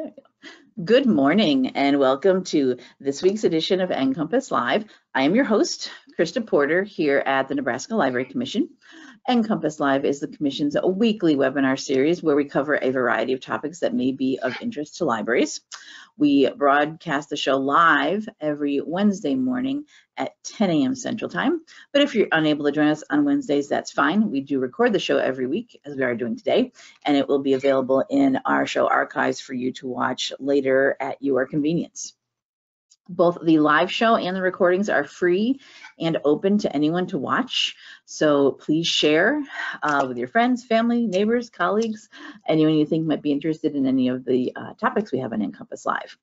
There you go. Good morning and welcome to this week's edition of NCompass Live. I am your host, Krista Porter, here at the Nebraska Library Commission. NCompass Live is the Commission's weekly webinar series where we cover a variety of topics that may be of interest to libraries. We broadcast the show live every Wednesday morning at 10 a.m. Central Time. But if you're unable to join us on Wednesdays, that's fine. We do record the show every week, as we are doing today, and it will be available in our show archives for you to watch later at your convenience. Both the live show and the recordings are free and open to anyone to watch. So please share uh, with your friends, family, neighbors, colleagues, anyone you think might be interested in any of the uh, topics we have on NCompass Live.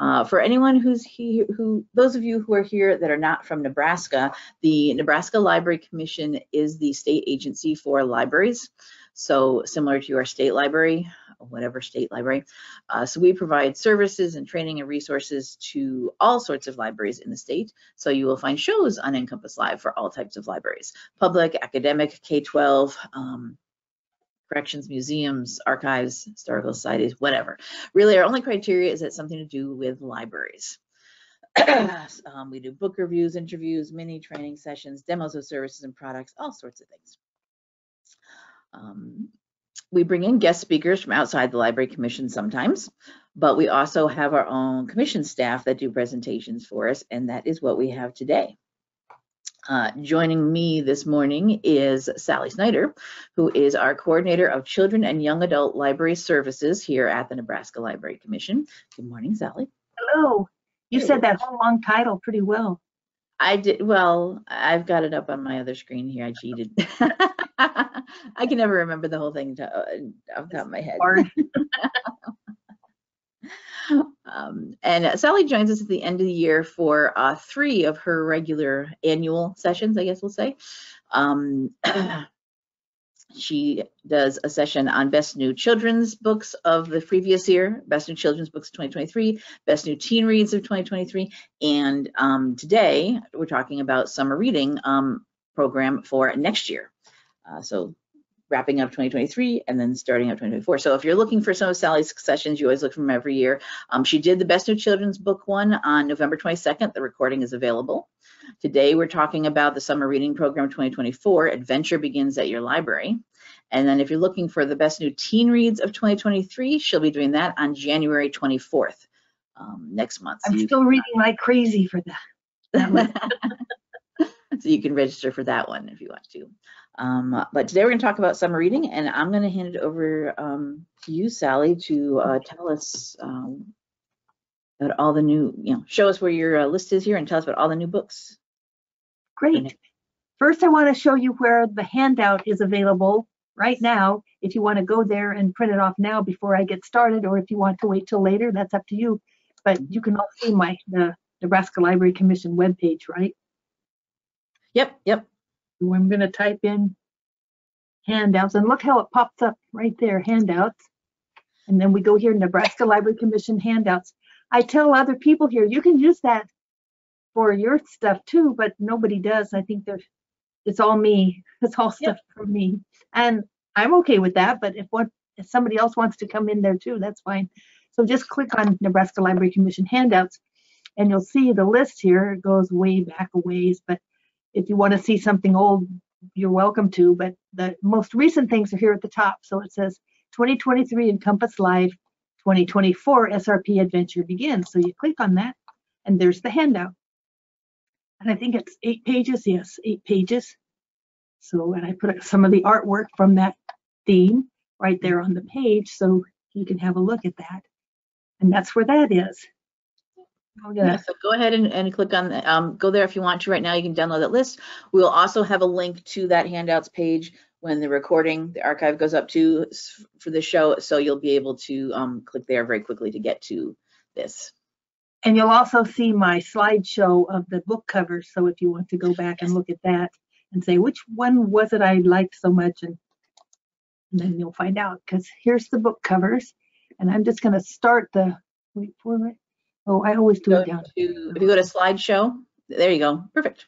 Uh, for anyone who's here, who those of you who are here that are not from Nebraska, the Nebraska Library Commission is the state agency for libraries. So similar to our state library, whatever state library. Uh, so we provide services and training and resources to all sorts of libraries in the state. So you will find shows on NCompass Live for all types of libraries, public, academic, K-12, um, corrections, museums, archives, historical societies, whatever. Really, our only criteria is that something to do with libraries. um, we do book reviews, interviews, mini training sessions, demos of services and products, all sorts of things. Um, we bring in guest speakers from outside the library commission sometimes, but we also have our own commission staff that do presentations for us, and that is what we have today. Uh, joining me this morning is Sally Snyder, who is our coordinator of children and young adult library services here at the Nebraska Library Commission. Good morning, Sally. Hello. You said that whole long title pretty well. I did, well, I've got it up on my other screen here. I cheated. I can never remember the whole thing to, uh, off the top of my head. Um, and Sally joins us at the end of the year for uh, three of her regular annual sessions, I guess we'll say. Um, she does a session on best new children's books of the previous year, best new children's books of 2023, best new teen reads of 2023, and um, today we're talking about summer reading um, program for next year. Uh, so wrapping up 2023 and then starting up 2024. So if you're looking for some of Sally's sessions, you always look for them every year. Um, she did the Best New Children's Book one on November 22nd. The recording is available. Today we're talking about the Summer Reading Program 2024. Adventure begins at your library. And then if you're looking for the Best New Teen Reads of 2023, she'll be doing that on January 24th um, next month. I'm still reading like crazy for that. that so you can register for that one if you want to. Um, but today we're going to talk about summer reading, and I'm going to hand it over um, to you, Sally, to uh, tell us um, about all the new, you know, show us where your uh, list is here and tell us about all the new books. Great. First, I want to show you where the handout is available right now. If you want to go there and print it off now before I get started, or if you want to wait till later, that's up to you. But you can all see my the Nebraska Library Commission webpage, right? Yep, yep. I'm going to type in handouts and look how it pops up right there, handouts. And then we go here, Nebraska Library Commission handouts. I tell other people here, you can use that for your stuff too, but nobody does. I think there's, it's all me. It's all stuff yep. for me. And I'm okay with that, but if what if somebody else wants to come in there too, that's fine. So just click on Nebraska Library Commission handouts and you'll see the list here. It goes way back a ways, but if you want to see something old, you're welcome to. But the most recent things are here at the top. So it says 2023 NCompass Live 2024 SRP Adventure begins. So you click on that and there's the handout. And I think it's eight pages. Yes, eight pages. So, and I put some of the artwork from that theme right there on the page so you can have a look at that. And that's where that is. Oh, yeah, so go ahead and, and click on, the, um, go there if you want to right now. You can download that list. We'll also have a link to that handouts page when the recording, the archive goes up to for the show. So you'll be able to um, click there very quickly to get to this. And you'll also see my slideshow of the book covers. So if you want to go back and look at that and say, which one was it I liked so much? And, and then you'll find out because here's the book covers. And I'm just going to start the, wait for it. Oh, I always do Go it down. to, if you go to slideshow, there you go. Perfect.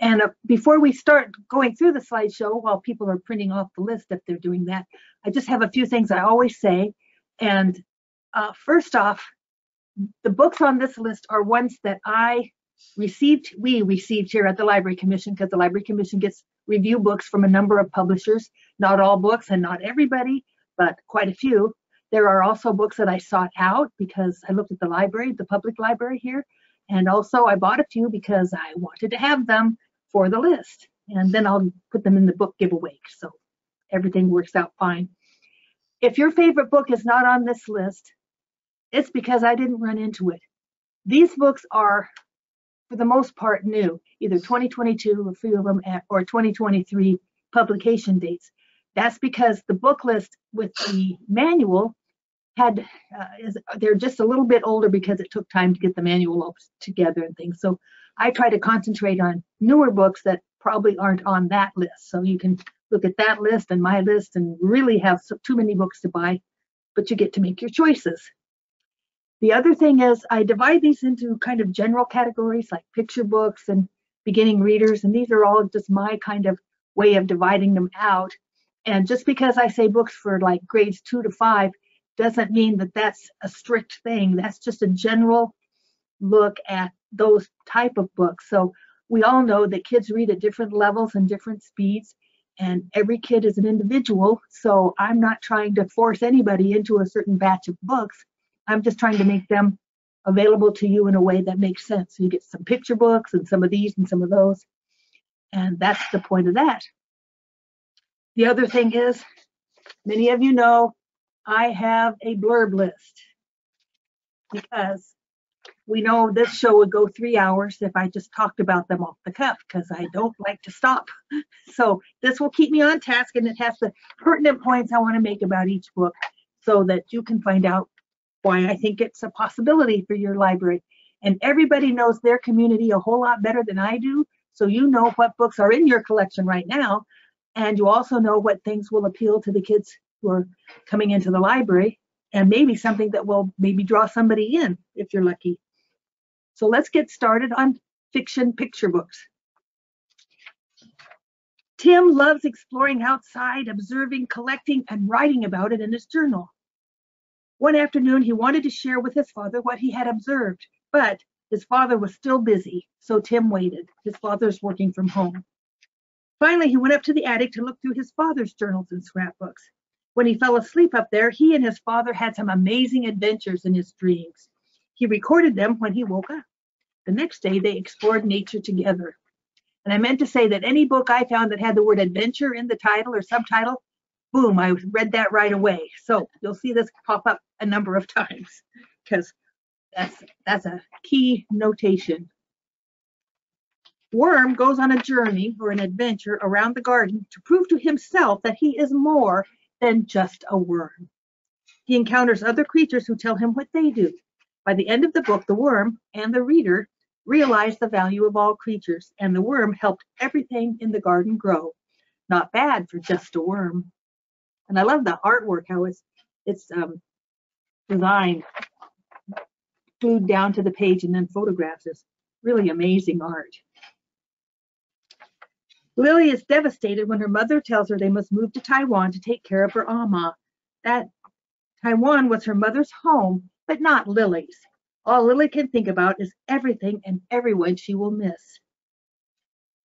And uh, before we start going through the slideshow, while people are printing off the list, if they're doing that, I just have a few things I always say. And Uh, first off, the books on this list are ones that I received, we received here at the Library Commission, because the Library Commission gets review books from a number of publishers, not all books and not everybody, but quite a few. There are also books that I sought out because I looked at the library, the public library here, and also I bought a few because I wanted to have them for the list. And then I'll put them in the book giveaway. So everything works out fine. If your favorite book is not on this list, it's because I didn't run into it. These books are, for the most part, new, either 2022, a few of them, or 2023 publication dates. That's because the book list with the manual had, uh, is, they're just a little bit older because it took time to get the manual all together and things. So I try to concentrate on newer books that probably aren't on that list. So you can look at that list and my list and really have so, too many books to buy, but you get to make your choices. The other thing is I divide these into kind of general categories like picture books and beginning readers, and these are all just my kind of way of dividing them out. And just because I say books for like grades two to five doesn't mean that that's a strict thing. That's just a general look at those type of books. So we all know that kids read at different levels and different speeds and every kid is an individual. So i'm not trying to force anybody into a certain batch of books. I'm just trying to make them available to you in a way that makes sense. So you get some picture books and some of these and some of those. And that's the point of that the other thing is many of you know i have a blurb list because we know this show would go three hours if I just talked about them off the cuff because I don't like to stop. So this will keep me on task and it has the pertinent points I want to make about each book so that you can find out why I think it's a possibility for your library. And everybody knows their community a whole lot better than I do. So you know what books are in your collection right now. And you also know what things will appeal to the kids who are coming into the library and maybe something that will maybe draw somebody in if you're lucky. So let's get started on fiction picture books. Tim loves exploring outside, observing, collecting, and writing about it in his journal. One afternoon, he wanted to share with his father what he had observed, but his father was still busy, so Tim waited. His father's working from home. Finally, he went up to the attic to look through his father's journals and scrapbooks. When he fell asleep up there, he and his father had some amazing adventures in his dreams. He recorded them when he woke up. The next day, they explored nature together. And I meant to say that any book I found that had the word adventure in the title or subtitle, boom, I read that right away. So you'll see this pop up a number of times because that's that's a key notation. Worm goes on a journey or an adventure around the garden to prove to himself that he is more than just a worm. He encounters other creatures who tell him what they do. By the end of the book, the worm and the reader realize the value of all creatures, and the worm helped everything in the garden grow. Not bad for just a worm. And I love the artwork, how it's it's um, designed, glued down to the page and then photographs. It's really amazing art. Lily is devastated when her mother tells her they must move to Taiwan to take care of her ama. That Taiwan was her mother's home but not Lily's. All Lily can think about is everything and everyone she will miss.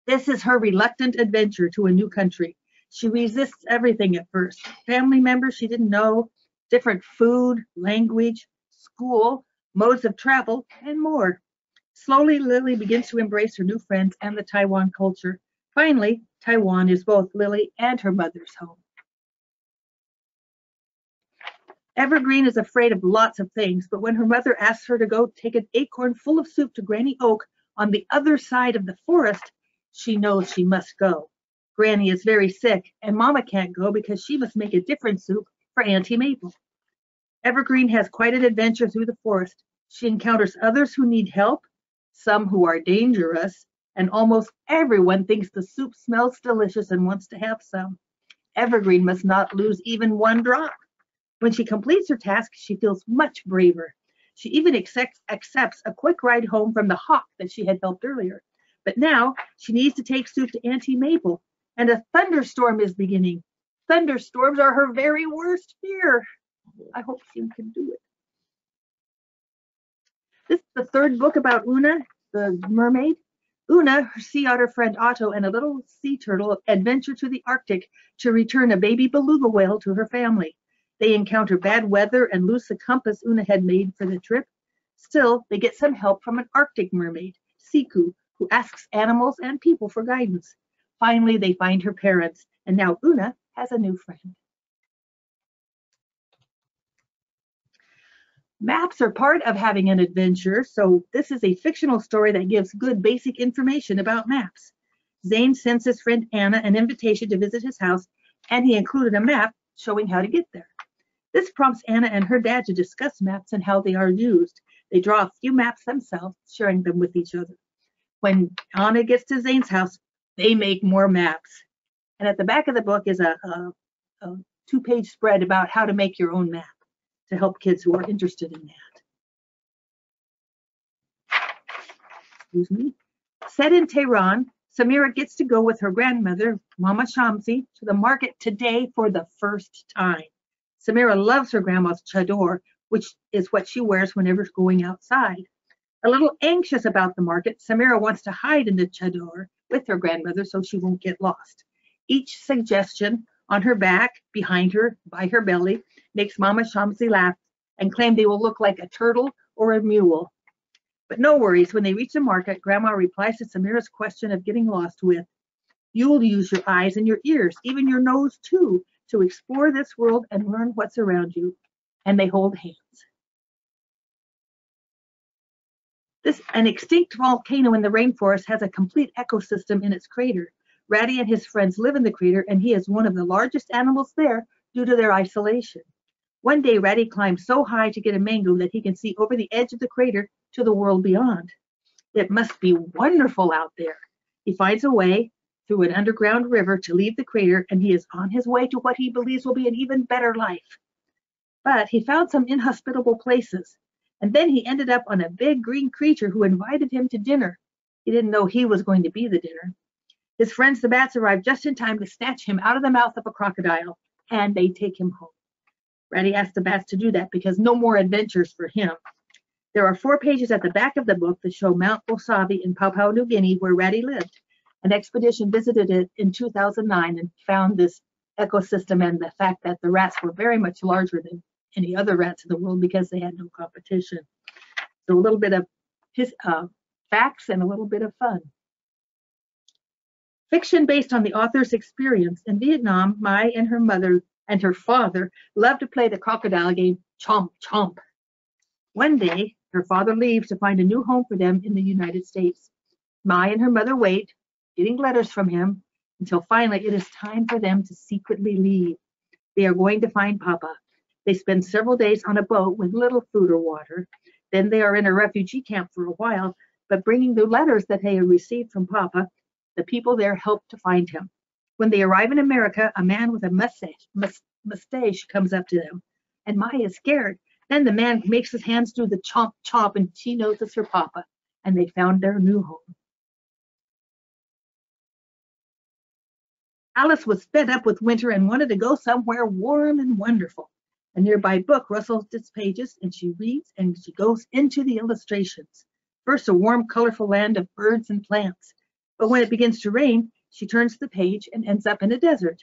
This is her reluctant adventure to a new country. She resists everything at first. Family members she didn't know, different food, language, school, modes of travel, and more. Slowly, Lily begins to embrace her new friends and the Taiwan culture. Finally, Taiwan is both Lily and her mother's home. Evergreen is afraid of lots of things, but when her mother asks her to go take an acorn full of soup to Granny Oak on the other side of the forest, she knows she must go. Granny is very sick, and Mama can't go because she must make a different soup for Auntie Maple. Evergreen has quite an adventure through the forest. She encounters others who need help, some who are dangerous, and almost everyone thinks the soup smells delicious and wants to have some. Evergreen must not lose even one drop. When she completes her task, she feels much braver. She even accepts, accepts a quick ride home from the hawk that she had helped earlier. But now she needs to take soup to Auntie Maple, and a thunderstorm is beginning. Thunderstorms are her very worst fear. I hope she can do it. This is the third book about Una, the mermaid. Una, her sea otter friend Otto, and a little sea turtle adventure to the Arctic to return a baby beluga whale to her family. They encounter bad weather and lose the compass Una had made for the trip. Still, they get some help from an Arctic mermaid, Siku, who asks animals and people for guidance. Finally, they find her parents, and now Una has a new friend. Maps are part of having an adventure, so this is a fictional story that gives good basic information about maps. Zane sends his friend Anna an invitation to visit his house, and he included a map showing how to get there. This prompts Anna and her dad to discuss maps and how they are used. They draw a few maps themselves, sharing them with each other. When Anna gets to Zane's house, they make more maps. And at the back of the book is a, a, a two-page spread about how to make your own map to help kids who are interested in that. Excuse me. Set in Tehran, Samira gets to go with her grandmother, Mama Shamsi, to the market today for the first time. Samira loves her grandma's chador, which is what she wears whenever going outside. A little anxious about the market, Samira wants to hide in the chador with her grandmother so she won't get lost. Each suggestion on her back, behind her, by her belly, makes Mama Shamsi laugh and claim they will look like a turtle or a mule. But no worries, when they reach the market, Grandma replies to Samira's question of getting lost with, You'll use your eyes and your ears, even your nose too, to explore this world and learn what's around you. And they hold hands. This an extinct volcano in the rainforest has a complete ecosystem in its crater. Ratty and his friends live in the crater, and he is one of the largest animals there due to their isolation. One day, Ratty climbs so high to get a mango that he can see over the edge of the crater to the world beyond. It must be wonderful out there. He finds a way through an underground river to leave the crater, and he is on his way to what he believes will be an even better life. But he found some inhospitable places, and then he ended up on a big green creature who invited him to dinner. He didn't know he was going to be the dinner. His friends, the bats, arrive just in time to snatch him out of the mouth of a crocodile, and they take him home. Ratty asked the bats to do that because no more adventures for him. There are four pages at the back of the book that show Mount Bosavi in Papua New Guinea where Ratty lived. An expedition visited it in 2009 and found this ecosystem and the fact that the rats were very much larger than any other rats in the world because they had no competition. So a little bit of his, uh, facts and a little bit of fun. Fiction based on the author's experience. In Vietnam, Mai and her mother and her father loved to play the crocodile game Chomp Chomp. One day, her father leaves to find a new home for them in the United States. Mai and her mother wait, getting letters from him, until finally it is time for them to secretly leave. They are going to find Papa. They spend several days on a boat with little food or water. Then they are in a refugee camp for a while, but bringing the letters that they have received from Papa, the people there help to find him. When they arrive in America, a man with a mustache, mustache comes up to them, and Maya is scared. Then the man makes his hands do the chomp chomp, and she knows it's her papa, and they found their new home. Alice was fed up with winter and wanted to go somewhere warm and wonderful. A nearby book rustles its pages, and she reads and she goes into the illustrations. First, a warm, colorful land of birds and plants. But when it begins to rain, she turns the page and ends up in a desert.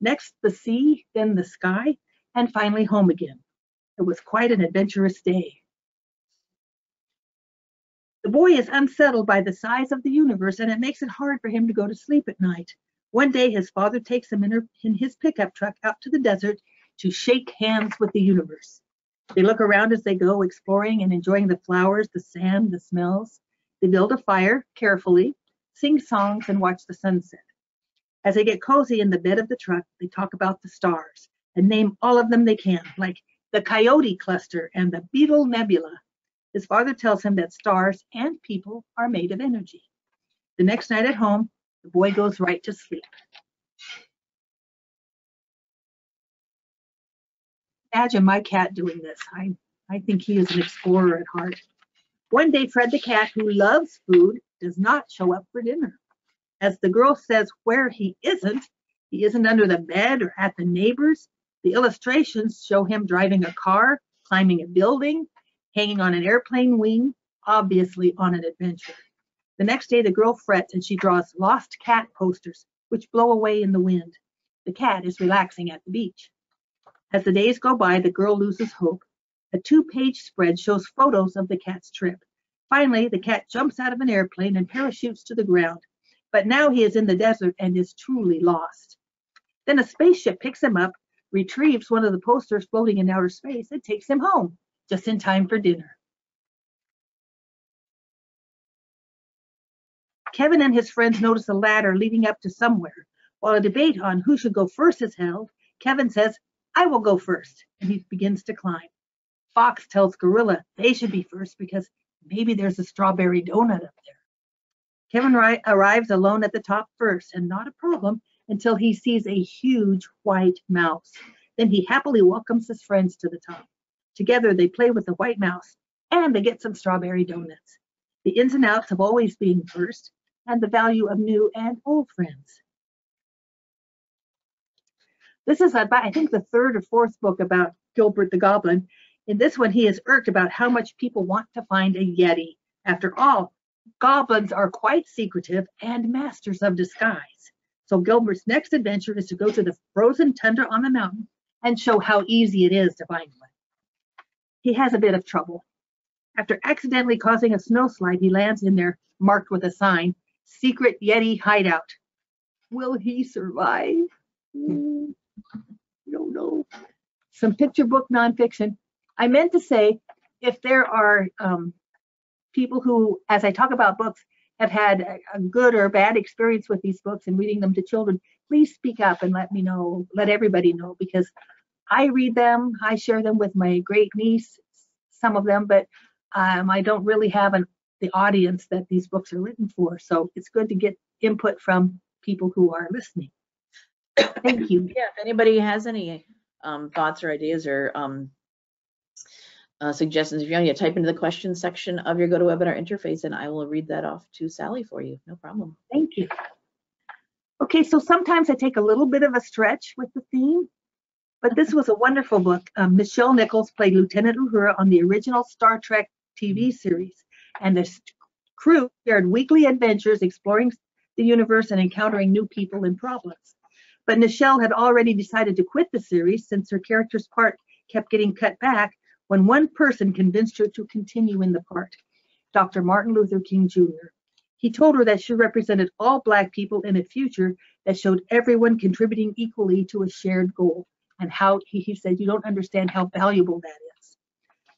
Next, the sea, then the sky, and finally home again. It was quite an adventurous day. The boy is unsettled by the size of the universe, and it makes it hard for him to go to sleep at night. One day, his father takes him in, her, in his pickup truck out to the desert to shake hands with the universe. They look around as they go, exploring and enjoying the flowers, the sand, the smells. They build a fire carefully, sing songs, and watch the sunset. As they get cozy in the bed of the truck, they talk about the stars and name all of them they can, like the Coyote Cluster and the Beetle Nebula. His father tells him that stars and people are made of energy. The next night at home, the boy goes right to sleep. Imagine my cat doing this. I, I think he is an explorer at heart. One day, Fred the cat, who loves food, does not show up for dinner. As the girl says where he isn't, he isn't under the bed or at the neighbor's. The illustrations show him driving a car, climbing a building, hanging on an airplane wing, obviously on an adventure. The next day, the girl frets and she draws lost cat posters, which blow away in the wind. The cat is relaxing at the beach. As the days go by, the girl loses hope. A two page spread shows photos of the cat's trip. Finally, the cat jumps out of an airplane and parachutes to the ground. But now he is in the desert and is truly lost. Then a spaceship picks him up, retrieves one of the posters floating in outer space, and takes him home, just in time for dinner. Kevin and his friends notice a ladder leading up to somewhere. While a debate on who should go first is held, Kevin says, I will go first, and he begins to climb. Fox tells Gorilla they should be first because maybe there's a strawberry donut up there. Kevin ri- arrives alone at the top first, and not a problem until he sees a huge white mouse. Then he happily welcomes his friends to the top. Together they play with the white mouse and they get some strawberry donuts. The ins and outs of always being first and the value of new and old friends. This is about, I think, the third or fourth book about Gilbert the Goblin. In this one, he is irked about how much people want to find a Yeti. After all, goblins are quite secretive and masters of disguise. So Gilbert's next adventure is to go to the frozen tundra on the mountain and show how easy it is to find one. He has a bit of trouble. After accidentally causing a snowslide, he lands in there marked with a sign, secret Yeti hideout. Will he survive? Mm, don't know. Some picture book nonfiction. I meant to say, if there are um, people who, as I talk about books, have had a, good or bad experience with these books and reading them to children, please speak up and let me know, let everybody know, because I read them, I share them with my great niece, some of them, but um, I don't really have an, the audience that these books are written for. So it's good to get input from people who are listening. Thank you. Yeah, if anybody has any um, thoughts or ideas or um, uh, suggestions, if you want to type into the question section of your GoToWebinar interface and I will read that off to Sally for you. No problem. Thank you. Okay, so sometimes I take a little bit of a stretch with the theme, but this was a wonderful book. Um, Nichelle Nichols played Lieutenant Uhura on the original Star Trek TV series, and the crew shared weekly adventures exploring the universe and encountering new people and problems. But Nichelle had already decided to quit the series since her character's part kept getting cut back when one person convinced her to continue in the part Dr. Martin Luther King Jr. He told her that she represented all Black people in a future that showed everyone contributing equally to a shared goal. And how he, he said, You don't understand how valuable that is.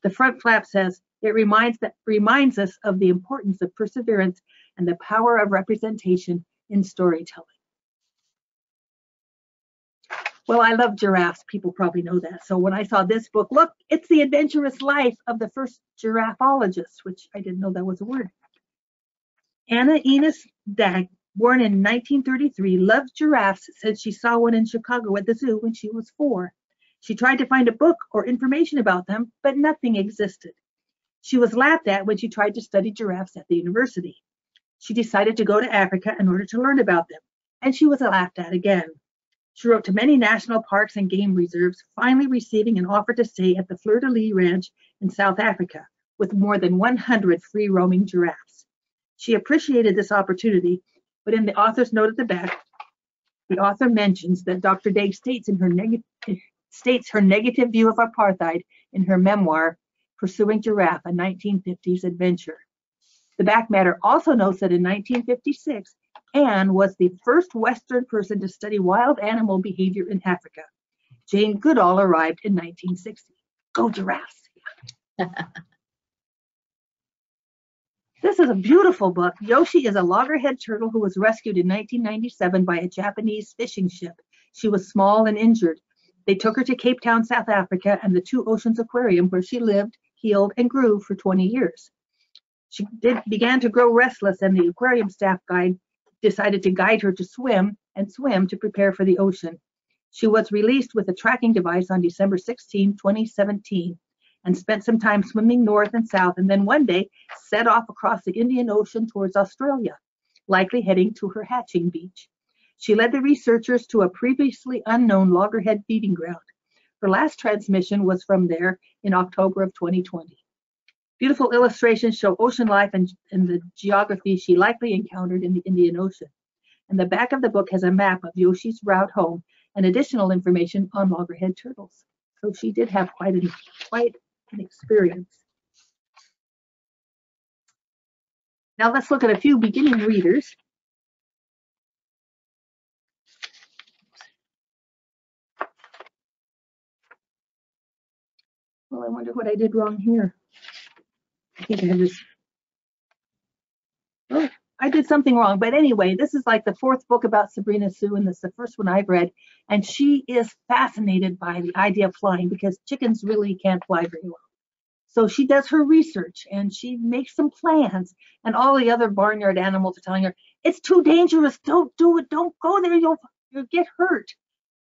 The front flap says, It reminds, that, reminds us of the importance of perseverance and the power of representation in storytelling. Well, I love giraffes. People probably know that. So when I saw this book, look, it's the adventurous life of the first Giraffologist, which I didn't know that was a word. Anna Innis Dagg, born in 1933, loved giraffes said she saw one in Chicago at the zoo when she was four. She tried to find a book or information about them, but nothing existed. She was laughed at when she tried to study giraffes at the university. She decided to go to Africa in order to learn about them, and she was laughed at again. She wrote to many national parks and game reserves, finally receiving an offer to stay at the Fleur de Lis Ranch in South Africa with more than 100 free roaming giraffes. She appreciated this opportunity, but in the author's note at the back, the author mentions that Dr. Day states in her states her negative view of apartheid in her memoir, Pursuing Giraffe, a 1950s adventure. The back matter also notes that in 1956, Anne was the first Western person to study wild animal behavior in Africa. Jane Goodall arrived in 1960. Go giraffes! this is a beautiful book. Yoshi is a loggerhead turtle who was rescued in 1997 by a Japanese fishing ship. She was small and injured. They took her to Cape Town, South Africa, and the Two Oceans Aquarium, where she lived, healed, and grew for 20 years. She did, began to grow restless, and the aquarium staff guide decided to guide her to swim and swim to prepare for the ocean. She was released with a tracking device on December 16, 2017, and spent some time swimming north and south, and then one day set off across the Indian Ocean towards Australia, likely heading to her hatching beach. She led the researchers to a previously unknown loggerhead feeding ground. Her last transmission was from there in October of 2020. Beautiful illustrations show ocean life and, and the geography she likely encountered in the Indian Ocean. And the back of the book has a map of Yoshi's route home and additional information on loggerhead turtles. So she did have quite an, quite an experience. Now let's look at a few beginning readers. Well, I wonder what I did wrong here. I think I. Oh, I did something wrong. But anyway, this is like the fourth book about Sabrina Sue, and this is the first one I've read. And she is fascinated by the idea of flying because chickens really can't fly very well. So she does her research and she makes some plans. And all the other barnyard animals are telling her, it's too dangerous. Don't do it. Don't go there. You'll, you'll get hurt.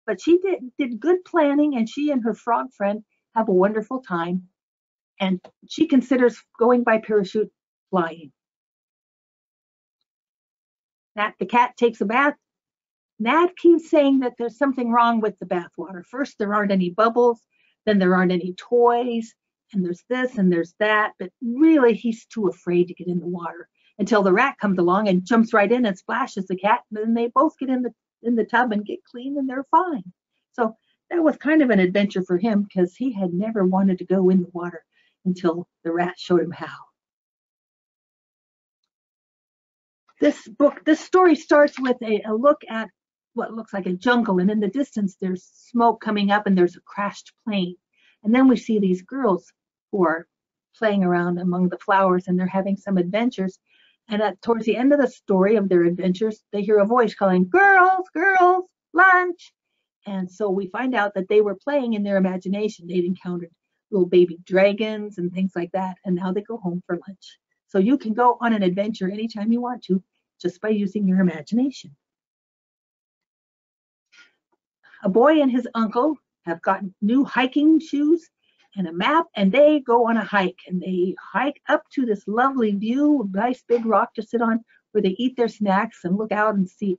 But she did, did good planning and she and her frog friend have a wonderful time. And she considers going by parachute flying. Nat the cat takes a bath. Nat keeps saying that there's something wrong with the bath water. First, there aren't any bubbles, then there aren't any toys, and there's this and there's that. But really, he's too afraid to get in the water until the rat comes along and jumps right in and splashes the cat. And then they both get in the in the tub and get clean, and they're fine. So that was kind of an adventure for him because he had never wanted to go in the water until the rat showed him how. This book, this story starts with a, a look at what looks like a jungle, and in the distance there's smoke coming up and there's a crashed plane. And then we see these girls who are playing around among the flowers and they're having some adventures. And at towards the end of the story of their adventures, they hear a voice calling, Girls, girls, lunch. And so we find out that they were playing in their imagination. They'd encountered little baby dragons and things like that. And now they go home for lunch. So you can go on an adventure anytime you want to just by using your imagination. A boy and his uncle have gotten new hiking shoes and a map and they go on a hike and they hike up to this lovely view, nice big rock to sit on where they eat their snacks and look out and see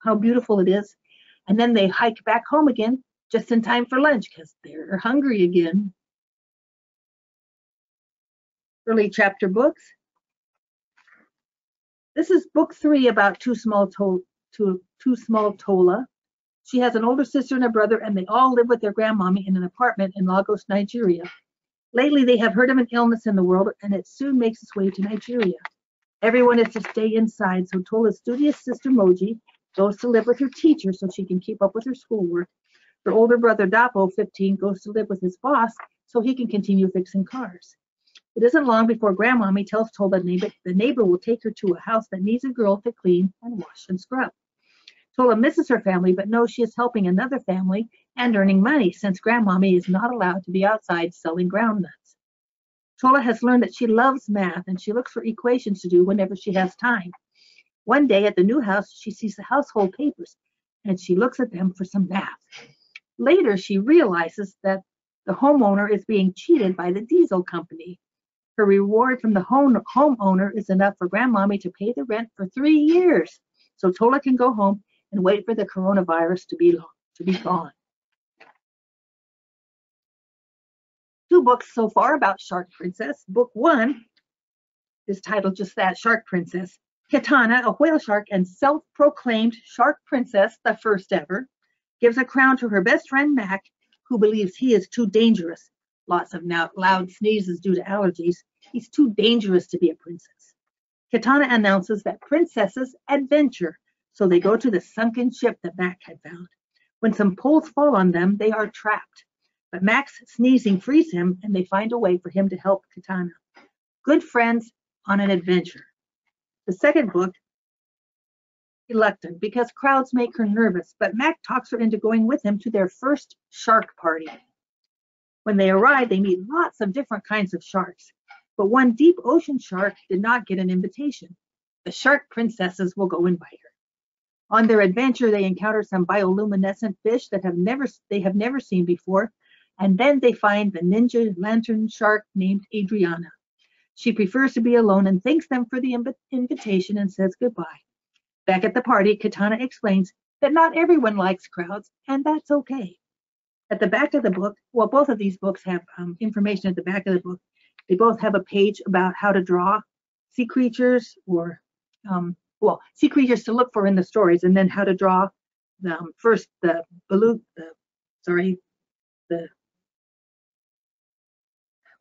how beautiful it is. And then they hike back home again just in time for lunch because they're hungry again. Early chapter books. This is book three about two Small, to- Too Small Tola. She has an older sister and a brother, and they all live with their grandmommy in an apartment in Lagos, Nigeria. Lately, they have heard of an illness in the world, and it soon makes its way to Nigeria. Everyone is to stay inside, so Tola's studious sister Moji goes to live with her teacher so she can keep up with her schoolwork. Her older brother Dapo, 15, goes to live with his boss so he can continue fixing cars. It isn't long before Grandmommy tells Tola neighbor, the neighbor will take her to a house that needs a girl to clean and wash and scrub. Tola misses her family, but knows she is helping another family and earning money since Grandmommy is not allowed to be outside selling ground nuts. Tola has learned that she loves math and she looks for equations to do whenever she has time. One day at the new house, she sees the household papers and she looks at them for some math. Later, she realizes that the homeowner is being cheated by the diesel company. Her reward from the home homeowner is enough for grandmommy to pay the rent for three years. So Tola can go home and wait for the coronavirus to be, to be gone. Two books so far about Shark Princess. Book one is titled just that, Shark Princess. Katana, a whale shark and self-proclaimed shark princess, the first ever, gives a crown to her best friend Mac, who believes he is too dangerous. Lots of now loud sneezes due to allergies. He's too dangerous to be a princess. Katana announces that princesses adventure, so they go to the sunken ship that Mac had found. When some poles fall on them, they are trapped. But Mac's sneezing frees him, and they find a way for him to help Katana. Good friends on an adventure. The second book, reluctant because crowds make her nervous, but Mac talks her into going with him to their first shark party. When they arrive, they meet lots of different kinds of sharks, but one deep ocean shark did not get an invitation. The shark princesses will go invite her. On their adventure, they encounter some bioluminescent fish that have never they have never seen before, and then they find the ninja lantern shark named Adriana. She prefers to be alone and thanks them for the inv- invitation and says goodbye. Back at the party, Katana explains that not everyone likes crowds, and that's okay. At the back of the book, well, both of these books have um, information at the back of the book. They both have a page about how to draw sea creatures or, um, well, sea creatures to look for in the stories, and then how to draw the, um, first the beluga, the, sorry, the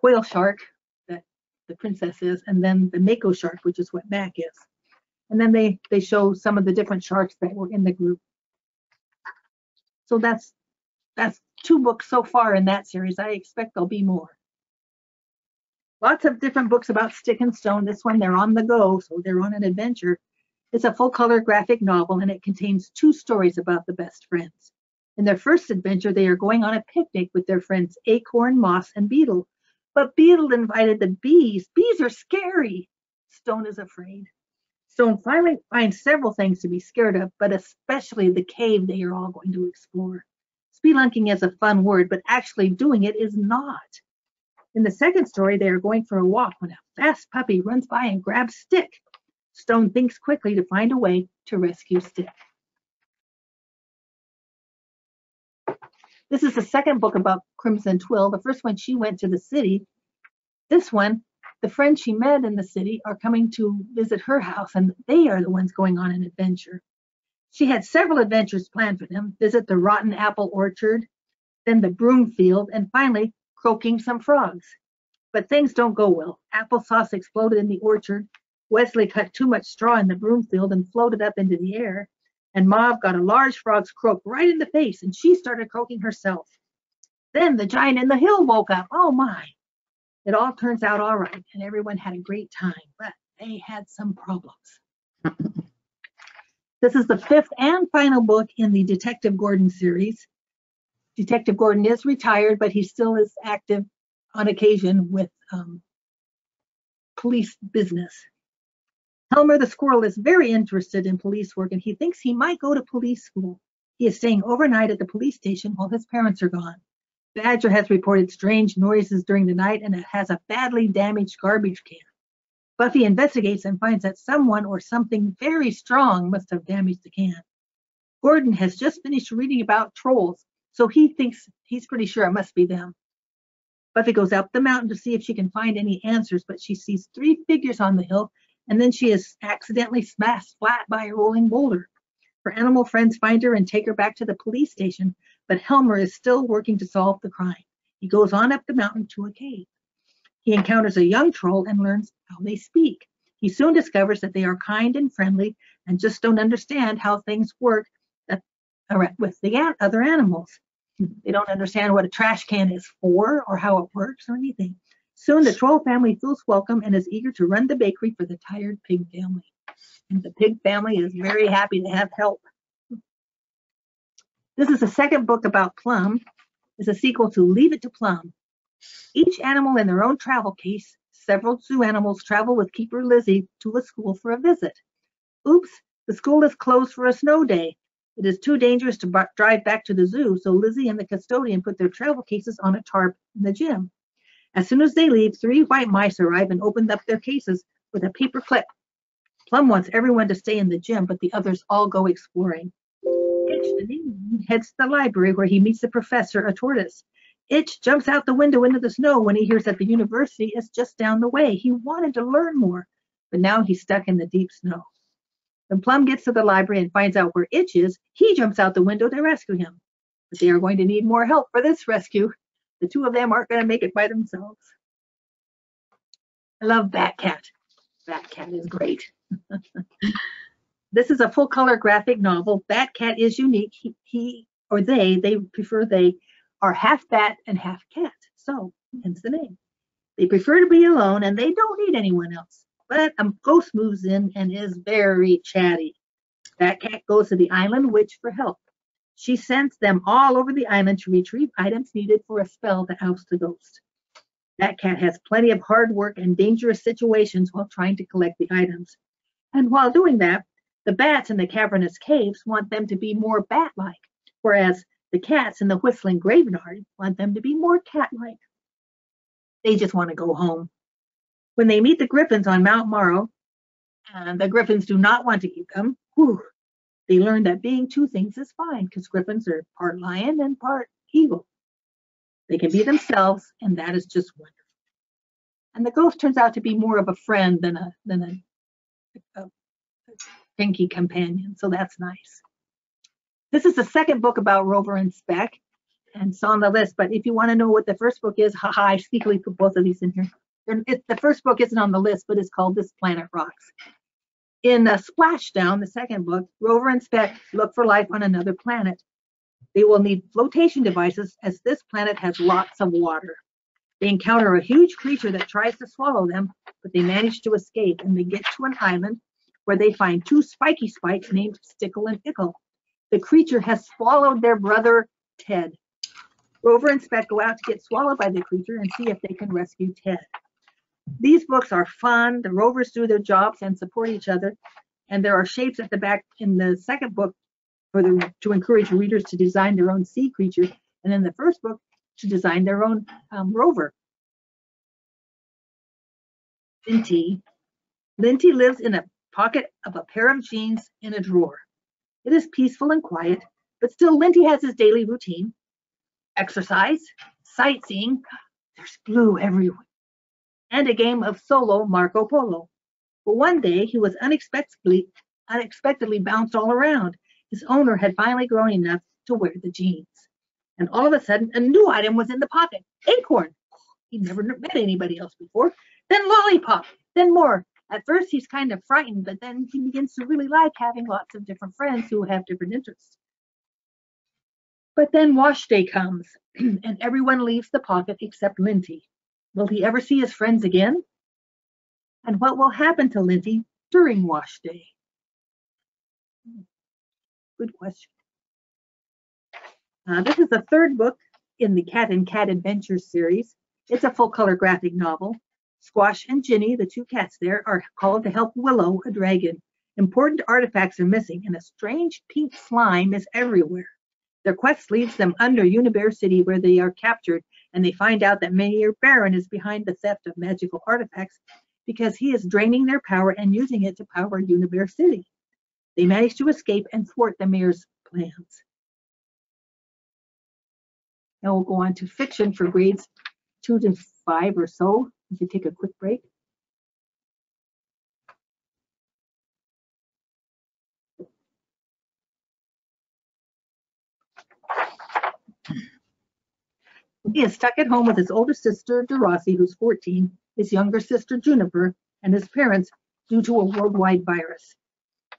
whale shark that the princess is, and then the mako shark, which is what Mac is. And then they they show some of the different sharks that were in the group. So that's that's two books so far in that series. I expect there'll be more. Lots of different books about stick and stone. This one they're on the go, so they're on an adventure. It's a full color graphic novel and it contains two stories about the best friends. In their first adventure, they are going on a picnic with their friends Acorn, Moss, and Beetle. But Beetle invited the bees. Bees are scary. Stone is afraid. Stone finally finds several things to be scared of, but especially the cave they are all going to explore. Spelunking is a fun word, but actually doing it is not. In the second story, they are going for a walk when a fast puppy runs by and grabs Stick. Stone thinks quickly to find a way to rescue Stick. This is the second book about Crimson Twill. The first one, she went to the city. This one, the friends she met in the city are coming to visit her house, and they are the ones going on an adventure. She had several adventures planned for them visit the rotten apple orchard, then the broom field, and finally croaking some frogs. But things don't go well. Applesauce exploded in the orchard. Wesley cut too much straw in the broom field and floated up into the air and Mauve got a large frog's croak right in the face, and she started croaking herself. Then the giant in the hill woke up. Oh my! It all turns out all right, and everyone had a great time, but they had some problems. this is the fifth and final book in the Detective Gordon series. Detective Gordon is retired, but he still is active on occasion with um, police business. Helmer the squirrel is very interested in police work and he thinks he might go to police school. He is staying overnight at the police station while his parents are gone. Badger has reported strange noises during the night and it has a badly damaged garbage can. Buffy investigates and finds that someone or something very strong must have damaged the can. Gordon has just finished reading about trolls, so he thinks he's pretty sure it must be them. Buffy goes up the mountain to see if she can find any answers, but she sees three figures on the hill and then she is accidentally smashed flat by a rolling boulder. Her animal friends find her and take her back to the police station, but Helmer is still working to solve the crime. He goes on up the mountain to a cave. He encounters a young troll and learns how they speak. He soon discovers that they are kind and friendly and just don't understand how things work with the other animals. They don't understand what a trash can is for or how it works or anything. Soon the troll family feels welcome and is eager to run the bakery for the tired pig family. And the pig family is very happy to have help. This is the second book about Plum. It's a sequel to Leave It to Plum. Each animal in their own travel case, several zoo animals travel with Keeper Lizzie to a school for a visit. Oops, the school is closed for a snow day. It is too dangerous to drive back to the zoo, so Lizzie and the custodian put their travel cases on a tarp in the gym. As soon as they leave, three white mice arrive and open up their cases with a paper clip. Plum wants everyone to stay in the gym, but the others all go exploring. Itch the heads to the library where he meets the professor, a tortoise. Itch jumps out the window into the snow when he hears that the university is just down the way. He wanted to learn more, but now he's stuck in the deep snow. When Plum gets to the library and finds out where Itch is, he jumps out the window to rescue him. But they are going to need more help for this rescue. The two of them aren't going to make it by themselves. I love Batcat. Batcat is great. this is a full color graphic novel. Batcat is unique. He, he or they, they prefer they are half bat and half cat. So, hence the name. They prefer to be alone and they don't need anyone else. But a ghost moves in and is very chatty. Batcat goes to the island witch for help. She sends them all over the island to retrieve items needed for a spell to oust the ghost. Batcat has plenty of hard work and dangerous situations while trying to collect the items. And while doing that, the bats in the cavernous caves want them to be more bat-like, whereas the cats in the whistling graveyard want them to be more cat-like. They just want to go home. When they meet the griffins on Mount Morrow, and the griffins do not want to eat them, whew, they learn that being two things is fine because griffins are part lion and part eagle. They can be themselves, and that is just wonderful. And the ghost turns out to be more of a friend than a than a, a, a companion. So that's nice. This is the second book about Rover and Speck, and it's on the list. But if you want to know what the first book is, haha, I sneakily put both of these in here. It, the first book isn't on the list, but it's called This Planet Rocks. In uh, Splashdown, the second book, Rover and Speck look for life on another planet. They will need flotation devices as this planet has lots of water. They encounter a huge creature that tries to swallow them, but they manage to escape and they get to an island where they find two spiky spikes named Stickle and Ickle. The creature has swallowed their brother Ted. Rover and Speck go out to get swallowed by the creature and see if they can rescue Ted. These books are fun. The rovers do their jobs and support each other. And there are shapes at the back in the second book for the, to encourage readers to design their own sea creature. And in the first book, to design their own um, rover. Linty. Linty lives in a pocket of a pair of jeans in a drawer. It is peaceful and quiet, but still Linty has his daily routine. Exercise, sightseeing, there's blue everywhere, and a game of solo Marco Polo. But one day he was unexpectedly unexpectedly bounced all around. His owner had finally grown enough to wear the jeans. And all of a sudden, a new item was in the pocket. Acorn. He'd never met anybody else before. Then lollipop. Then more. At first, he's kind of frightened, but then he begins to really like having lots of different friends who have different interests. But then wash day comes, and everyone leaves the pocket except Linty. Will he ever see his friends again? And what will happen to Linty during wash day? Good question. Uh, this is the third book in the Cat and Cat Adventures series. It's a full color graphic novel. Squash and Ginny, the two cats there, are called to help Willow, a dragon. Important artifacts are missing, and a strange pink slime is everywhere. Their quest leads them under Unibear City, where they are captured, and they find out that Mayor Baron is behind the theft of magical artifacts because he is draining their power and using it to power Unibear City. They manage to escape and thwart the mayor's plans. Now we'll go on to fiction for grades two to five or so. We can take a quick break. He is stuck at home with his older sister, Derossi, who's 14, his younger sister, Juniper, and his parents due to a worldwide virus.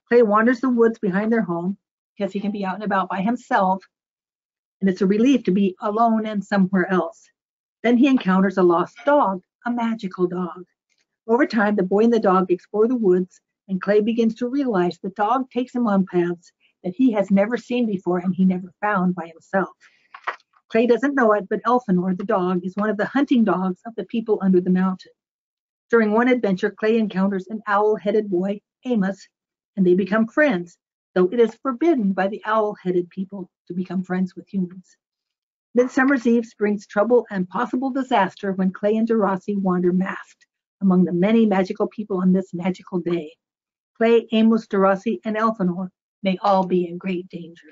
Clay wanders the woods behind their home because he can be out and about by himself, and it's a relief to be alone and somewhere else. Then he encounters a lost dog, a magical dog. Over time, the boy and the dog explore the woods, and Clay begins to realize the dog takes him on paths that he has never seen before and he never found by himself. Clay doesn't know it, but Elfinor, the dog, is one of the hunting dogs of the people under the mountain. During one adventure, Clay encounters an owl-headed boy, Amos, and they become friends, though it is forbidden by the owl-headed people to become friends with humans. Midsummer's Eve brings trouble and possible disaster when Clay and Derossi wander masked among the many magical people on this magical day. Clay, Amos, Derossi, and Elfinor may all be in great danger.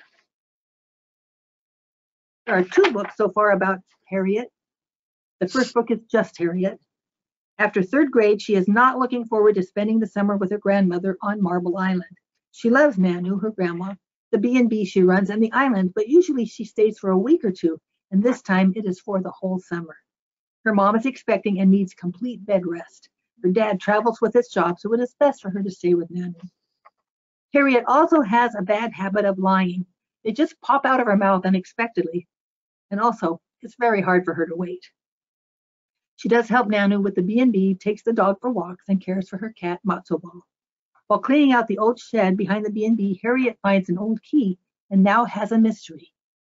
There are two books so far about Harriet. The first book is just Harriet. After third grade, she is not looking forward to spending the summer with her grandmother on Marble Island. She loves Nanu, her grandma, the B&B she runs, and the island, but usually she stays for a week or two and this time it is for the whole summer. Her mom is expecting and needs complete bed rest. Her dad travels with his job, so it is best for her to stay with Nanu. Harriet also has a bad habit of lying. They just pop out of her mouth unexpectedly. And also, it's very hard for her to wait. She does help Nanu with the B&B, takes the dog for walks, and cares for her cat, Matzo Ball. While cleaning out the old shed behind the B&B, Harriet finds an old key and now has a mystery.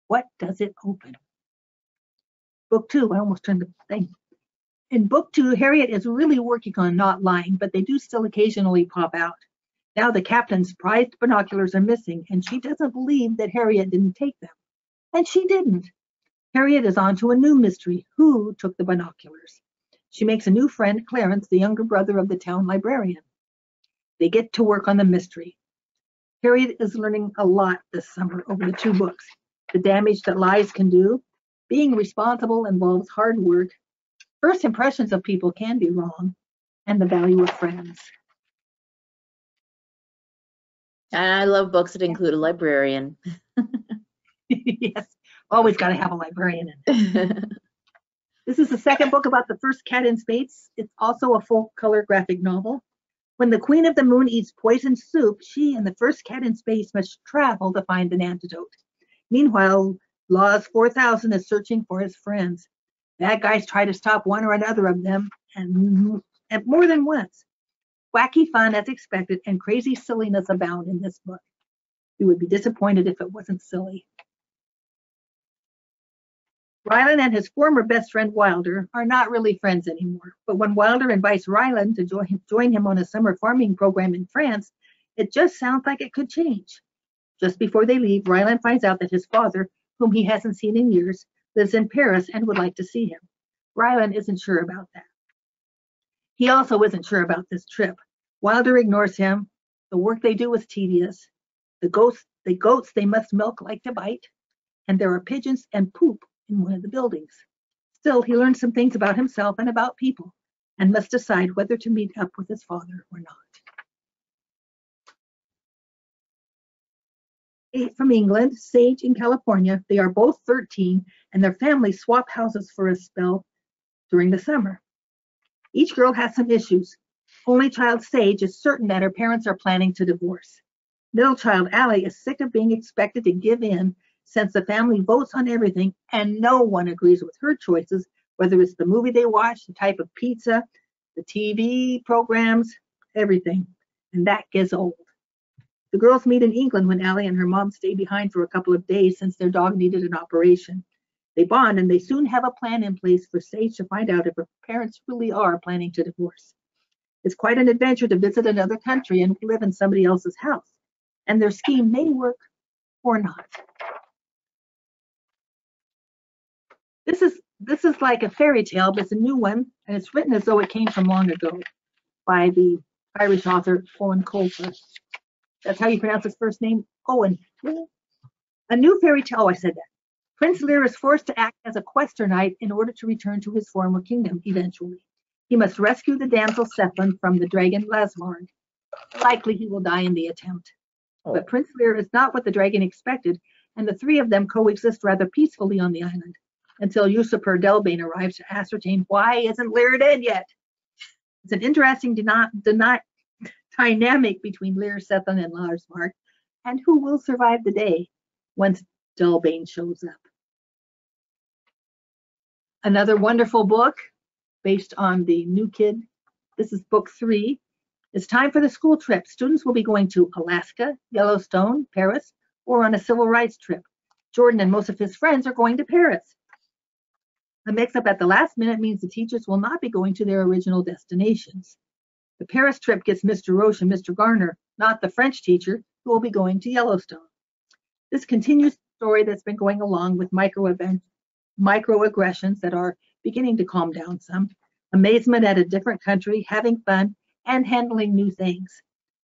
What does it open? Book two, I almost turned the thing. In book two, Harriet is really working on not lying, but they do still occasionally pop out. Now the captain's prized binoculars are missing, and she doesn't believe that Harriet didn't take them. And she didn't. Harriet is on to a new mystery. Who took the binoculars? She makes a new friend, Clarence, the younger brother of the town librarian. They get to work on the mystery. Harriet is learning a lot this summer over the two books. The damage that lies can do, being responsible involves hard work. First impressions of people can be wrong, and the value of friends. I love books that include a librarian. yes, always got to have a librarian in. This is the second book about the first cat in space. It's also a full color graphic novel. When the Queen of the Moon eats poison soup, she and the first cat in space must travel to find an antidote. Meanwhile, LOZ 4000 is searching for his friends. Bad guys try to stop one or another of them, and, mm-hmm, and more than once. Wacky fun as expected and crazy silliness abound in this book. You would be disappointed if it wasn't silly. Rylan and his former best friend Wilder are not really friends anymore. But when Wilder invites Rylan to join, join him on a summer farming program in France, it just sounds like it could change. Just before they leave, Rylan finds out that his father, whom he hasn't seen in years, lives in Paris and would like to see him. Rylan isn't sure about that. He also isn't sure about this trip. Wilder ignores him. The work they do is tedious. The goats, the goats they must milk like to bite. And there are pigeons and poop in one of the buildings. Still, he learns some things about himself and about people and must decide whether to meet up with his father or not. Eight from England, Sage in California. They are both 13 and their families swap houses for a spell during the summer. Each girl has some issues. Only child Sage is certain that her parents are planning to divorce. Middle child Allie is sick of being expected to give in since the family votes on everything and no one agrees with her choices, whether it's the movie they watch, the type of pizza, the TV programs, everything. And that gets old. The girls meet in England when Allie and her mom stay behind for a couple of days since their dog needed an operation. They bond and they soon have a plan in place for Sage to find out if her parents really are planning to divorce. It's quite an adventure to visit another country and live in somebody else's house. And their scheme may work or not. This is this is like a fairy tale, but it's a new one, and it's written as though it came from long ago by the Irish author Eoin Colfer. That's how you pronounce his first name, Owen. A new fairy tale. Oh, I said that. Prince Lear is forced to act as a quester knight in order to return to his former kingdom eventually. He must rescue the damsel Sethlin from the dragon Lasmarn. Likely he will die in the attempt. Oh. But Prince Lear is not what the dragon expected, and the three of them coexist rather peacefully on the island until usurper Delbane arrives to ascertain why isn't Lear dead yet. It's an interesting dyna- dyna- dynamic between Lear, Sethlin, and Larsmark, and who will survive the day once Delbane shows up. Another wonderful book based on the new kid. This is book three. It's time for the school trip. Students will be going to Alaska, Yellowstone, Paris, or on a civil rights trip. Jordan and most of his friends are going to Paris. The mix-up at the last minute means the teachers will not be going to their original destinations. The Paris trip gets Mr. Roche and Mr. Garner, not the French teacher, who will be going to Yellowstone. This continues the story that's been going along with micro microaggressions that are beginning to calm down some, amazement at a different country, having fun, and handling new things.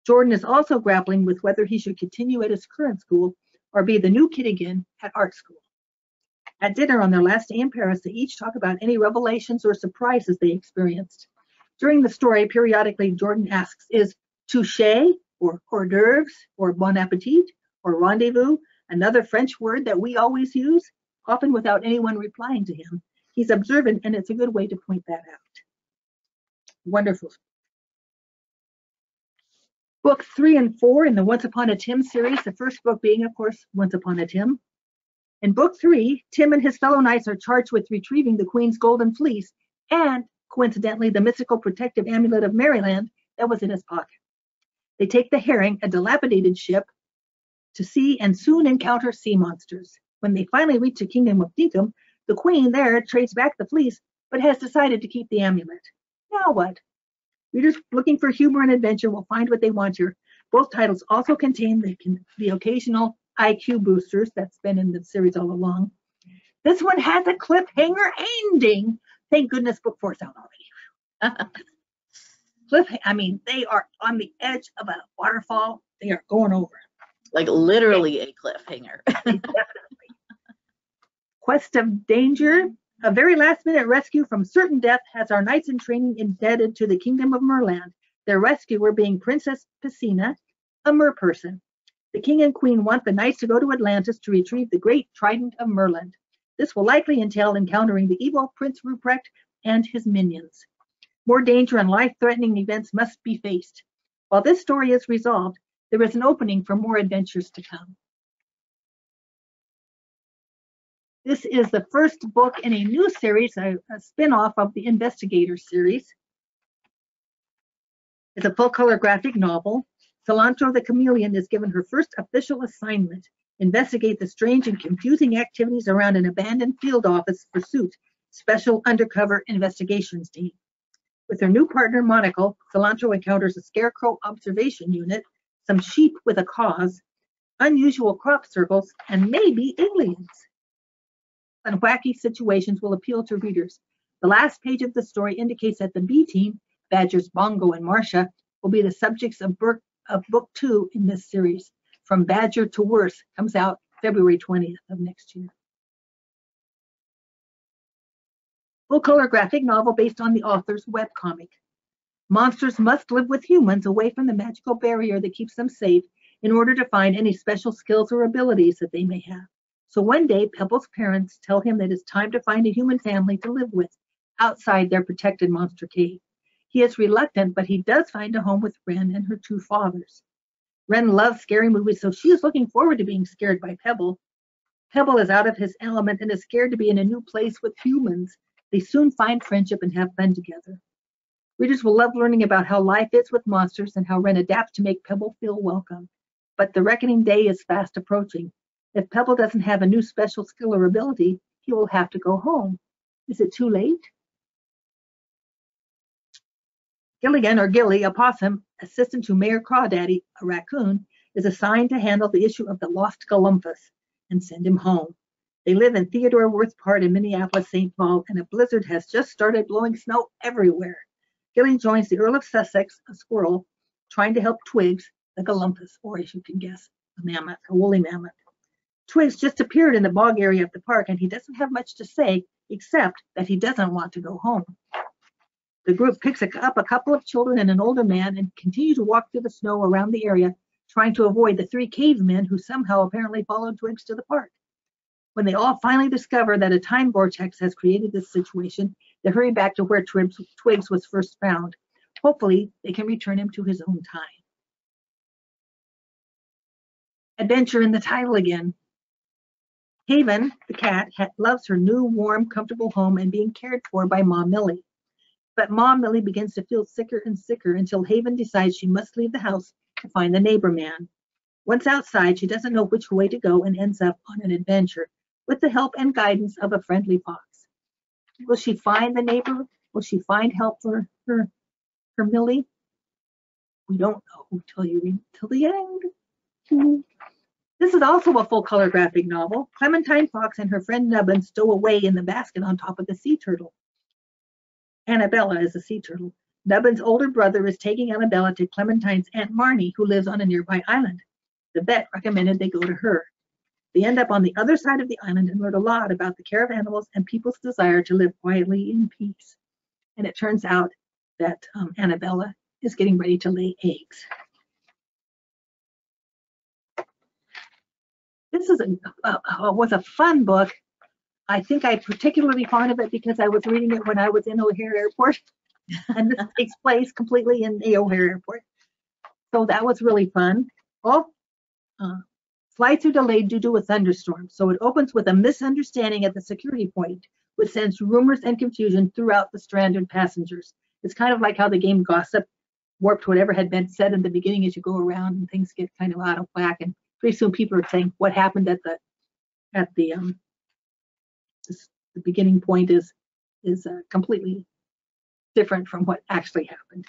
Jordan is also grappling with whether he should continue at his current school or be the new kid again at art school. At dinner on their last day in Paris, they each talk about any revelations or surprises they experienced. During the story, periodically, Jordan asks, is touche or hors d'oeuvres or bon appetit or rendezvous another French word that we always use, often without anyone replying to him? He's observant, and it's a good way to point that out. Wonderful. Book three and four in the Once Upon a Tim series, the first book being, of course, Once Upon a Tim. In book three, Tim and his fellow knights are charged with retrieving the Queen's golden fleece and, coincidentally, the mystical protective amulet of Maryland that was in his pocket. They take the Herring, a dilapidated ship, to sea and soon encounter sea monsters. When they finally reach the kingdom of Deacom, the Queen there trades back the fleece but has decided to keep the amulet. Now what? Readers looking for humor and adventure will find what they want here. Both titles also contain the, the occasional IQ boosters that's been in the series all along. This one has a cliffhanger ending. Thank goodness book four's out already. Cliff, I mean, they are on the edge of a waterfall. They are going over. Like literally a cliffhanger. Quest of Danger. A very last minute rescue from certain death has our knights in training indebted to the kingdom of Merland, their rescuer being Princess Piscina, a mer person. The king and queen want the knights to go to Atlantis to retrieve the great trident of Merland. This will likely entail encountering the evil Prince Ruprecht and his minions. More danger and life-threatening events must be faced. While this story is resolved, there is an opening for more adventures to come. This is the first book in a new series, a, a spin-off of the InvestiGators series. It's a full-color graphic novel. Cilantro the Chameleon is given her first official assignment, investigate the strange and confusing activities around an abandoned field office pursuit, Special Undercover Investigations Team. With her new partner, Monocle, Cilantro encounters a scarecrow observation unit, some sheep with a cause, unusual crop circles, and maybe aliens and wacky situations will appeal to readers. The last page of the story indicates that the B team, Badgers, Bongo, and Marcia, will be the subjects of, book, of book two in this series. From Badger to Worse comes out February 20th of next year. Full color graphic novel based on the author's webcomic. Monsters must live with humans away from the magical barrier that keeps them safe in order to find any special skills or abilities that they may have. So one day, Pebble's parents tell him that it's time to find a human family to live with outside their protected monster cave. He is reluctant, but he does find a home with Wren and her two fathers. Wren loves scary movies, so she is looking forward to being scared by Pebble. Pebble is out of his element and is scared to be in a new place with humans. They soon find friendship and have fun together. Readers will love learning about how life is with monsters and how Wren adapts to make Pebble feel welcome. But the reckoning day is fast approaching. If Pebble doesn't have a new special skill or ability, he will have to go home. Is it too late? Gilligan, or Gilly, a possum, assistant to Mayor Crawdaddy, a raccoon, is assigned to handle the issue of the lost Golumpus and send him home. They live in Theodore Wirth Park in Minneapolis, St. Paul, and a blizzard has just started blowing snow everywhere. Gilly joins the Earl of Sussex, a squirrel, trying to help Twigs, the Golumpus, or as you can guess, a mammoth, a woolly mammoth. Twigs just appeared in the bog area of the park and he doesn't have much to say except that he doesn't want to go home. The group picks up a couple of children and an older man and continue to walk through the snow around the area, trying to avoid the three cavemen who somehow apparently followed Twigs to the park. When they all finally discover that a time vortex has created this situation, they hurry back to where Twigs, was first found. Hopefully, they can return him to his own time. Adventure in the title again. Haven, the cat, loves her new, warm, comfortable home and being cared for by Mom Millie. But Mom Millie begins to feel sicker and sicker until Haven decides she must leave the house to find the neighbor man. Once outside, she doesn't know which way to go and ends up on an adventure with the help and guidance of a friendly fox. Will she find the neighbor? Will she find help for her, her Millie? We don't know until you read till the end. This is also a full color graphic novel. Clementine Fox and her friend Nubbin stow away in the basket on top of the sea turtle. Annabella is a sea turtle. Nubbin's older brother is taking Annabella to Clementine's Aunt Marnie, who lives on a nearby island. The vet recommended they go to her. They end up on the other side of the island and learn a lot about the care of animals and people's desire to live quietly in peace. And it turns out that um, Annabella is getting ready to lay eggs. This is a, was a fun book. I think I particularly fond of it because I was reading it when I was in O'Hare Airport, and this takes place completely in the O'Hare Airport. So that was really fun. All uh, flights are delayed due to a thunderstorm. So it opens with a misunderstanding at the security point, which sends rumors and confusion throughout the stranded passengers. It's kind of like how the game Gossip warped whatever had been said in the beginning as you go around and things get kind of out of whack and pretty soon people are saying what happened at the at the um the beginning point is is uh, completely different from what actually happened.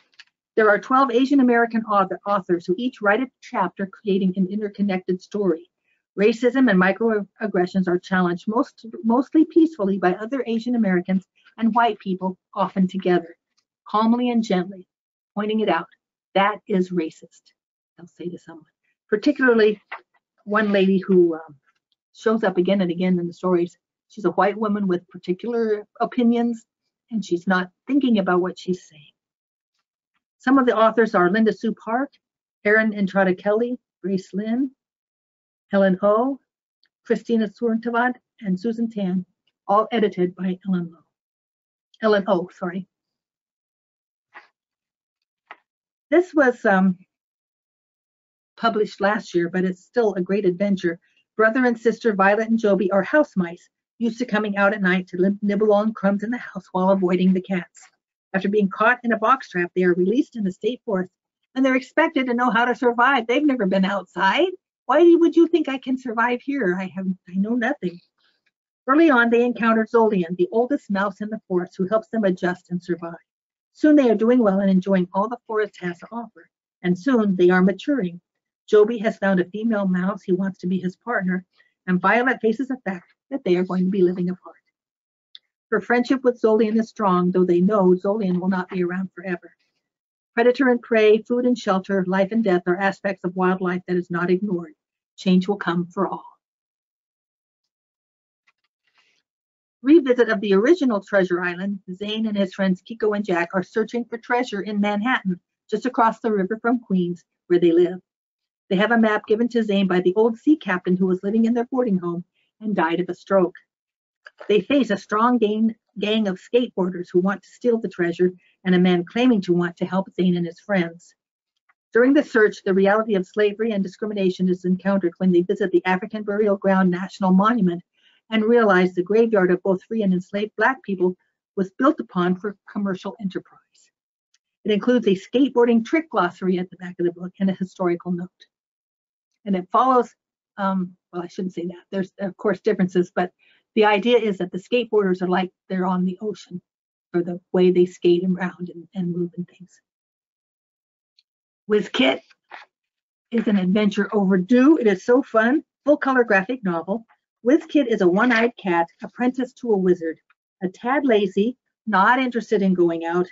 There are 12 Asian American author, authors who each write a chapter creating an interconnected story. Racism and microaggressions are challenged most, mostly peacefully by other Asian Americans and white people, often together, calmly and gently, pointing it out. That is racist, they'll say to someone particularly one lady who um, shows up again and again in the stories. She's a white woman with particular opinions, and she's not thinking about what she's saying. Some of the authors are Linda Sue Park, Erin Entrada Kelly, Grace Lin, Helen O, Christina Soontornvat, and Susan Tan, all edited by Ellen Lowe. Ellen O, sorry. This was um, published last year, but it's still a great adventure. Brother and sister Violet and Joby are house mice, used to coming out at night to nibble on crumbs in the house while avoiding the cats. After being caught in a box trap, they are released in the state forest and they're expected to know how to survive. They've never been outside. Why would you think I can survive here? I have I know nothing. Early on, they encounter Zolian, the oldest mouse in the forest, who helps them adjust and survive. Soon they are doing well and enjoying all the forest has to offer. And soon they are maturing. Joby has found a female mouse he wants to be his partner, and Violet faces the fact that they are going to be living apart. Her friendship with Zolian is strong, though they know Zolian will not be around forever. Predator and prey, food and shelter, life and death are aspects of wildlife that is not ignored. Change will come for all. Revisit of the original Treasure Island, Zane and his friends Kiko and Jack are searching for treasure in Manhattan, just across the river from Queens, where they live. They have a map given to Zane by the old sea captain who was living in their boarding home and died of a stroke. They face a strong gang, gang of skateboarders who want to steal the treasure and a man claiming to want to help Zane and his friends. During the search, the reality of slavery and discrimination is encountered when they visit the African Burial Ground National Monument and realize the graveyard of both free and enslaved Black people was built upon for commercial enterprise. It includes a skateboarding trick glossary at the back of the book and a historical note. And it follows, um, well, I shouldn't say that. There's, of course, differences, but the idea is that the skateboarders are like they're on the ocean for the way they skate around and, and move and things. WizKit is an adventure overdue. It is so fun. Full color graphic novel. WizKit is a one-eyed cat apprentice to a wizard. A tad lazy, not interested in going out.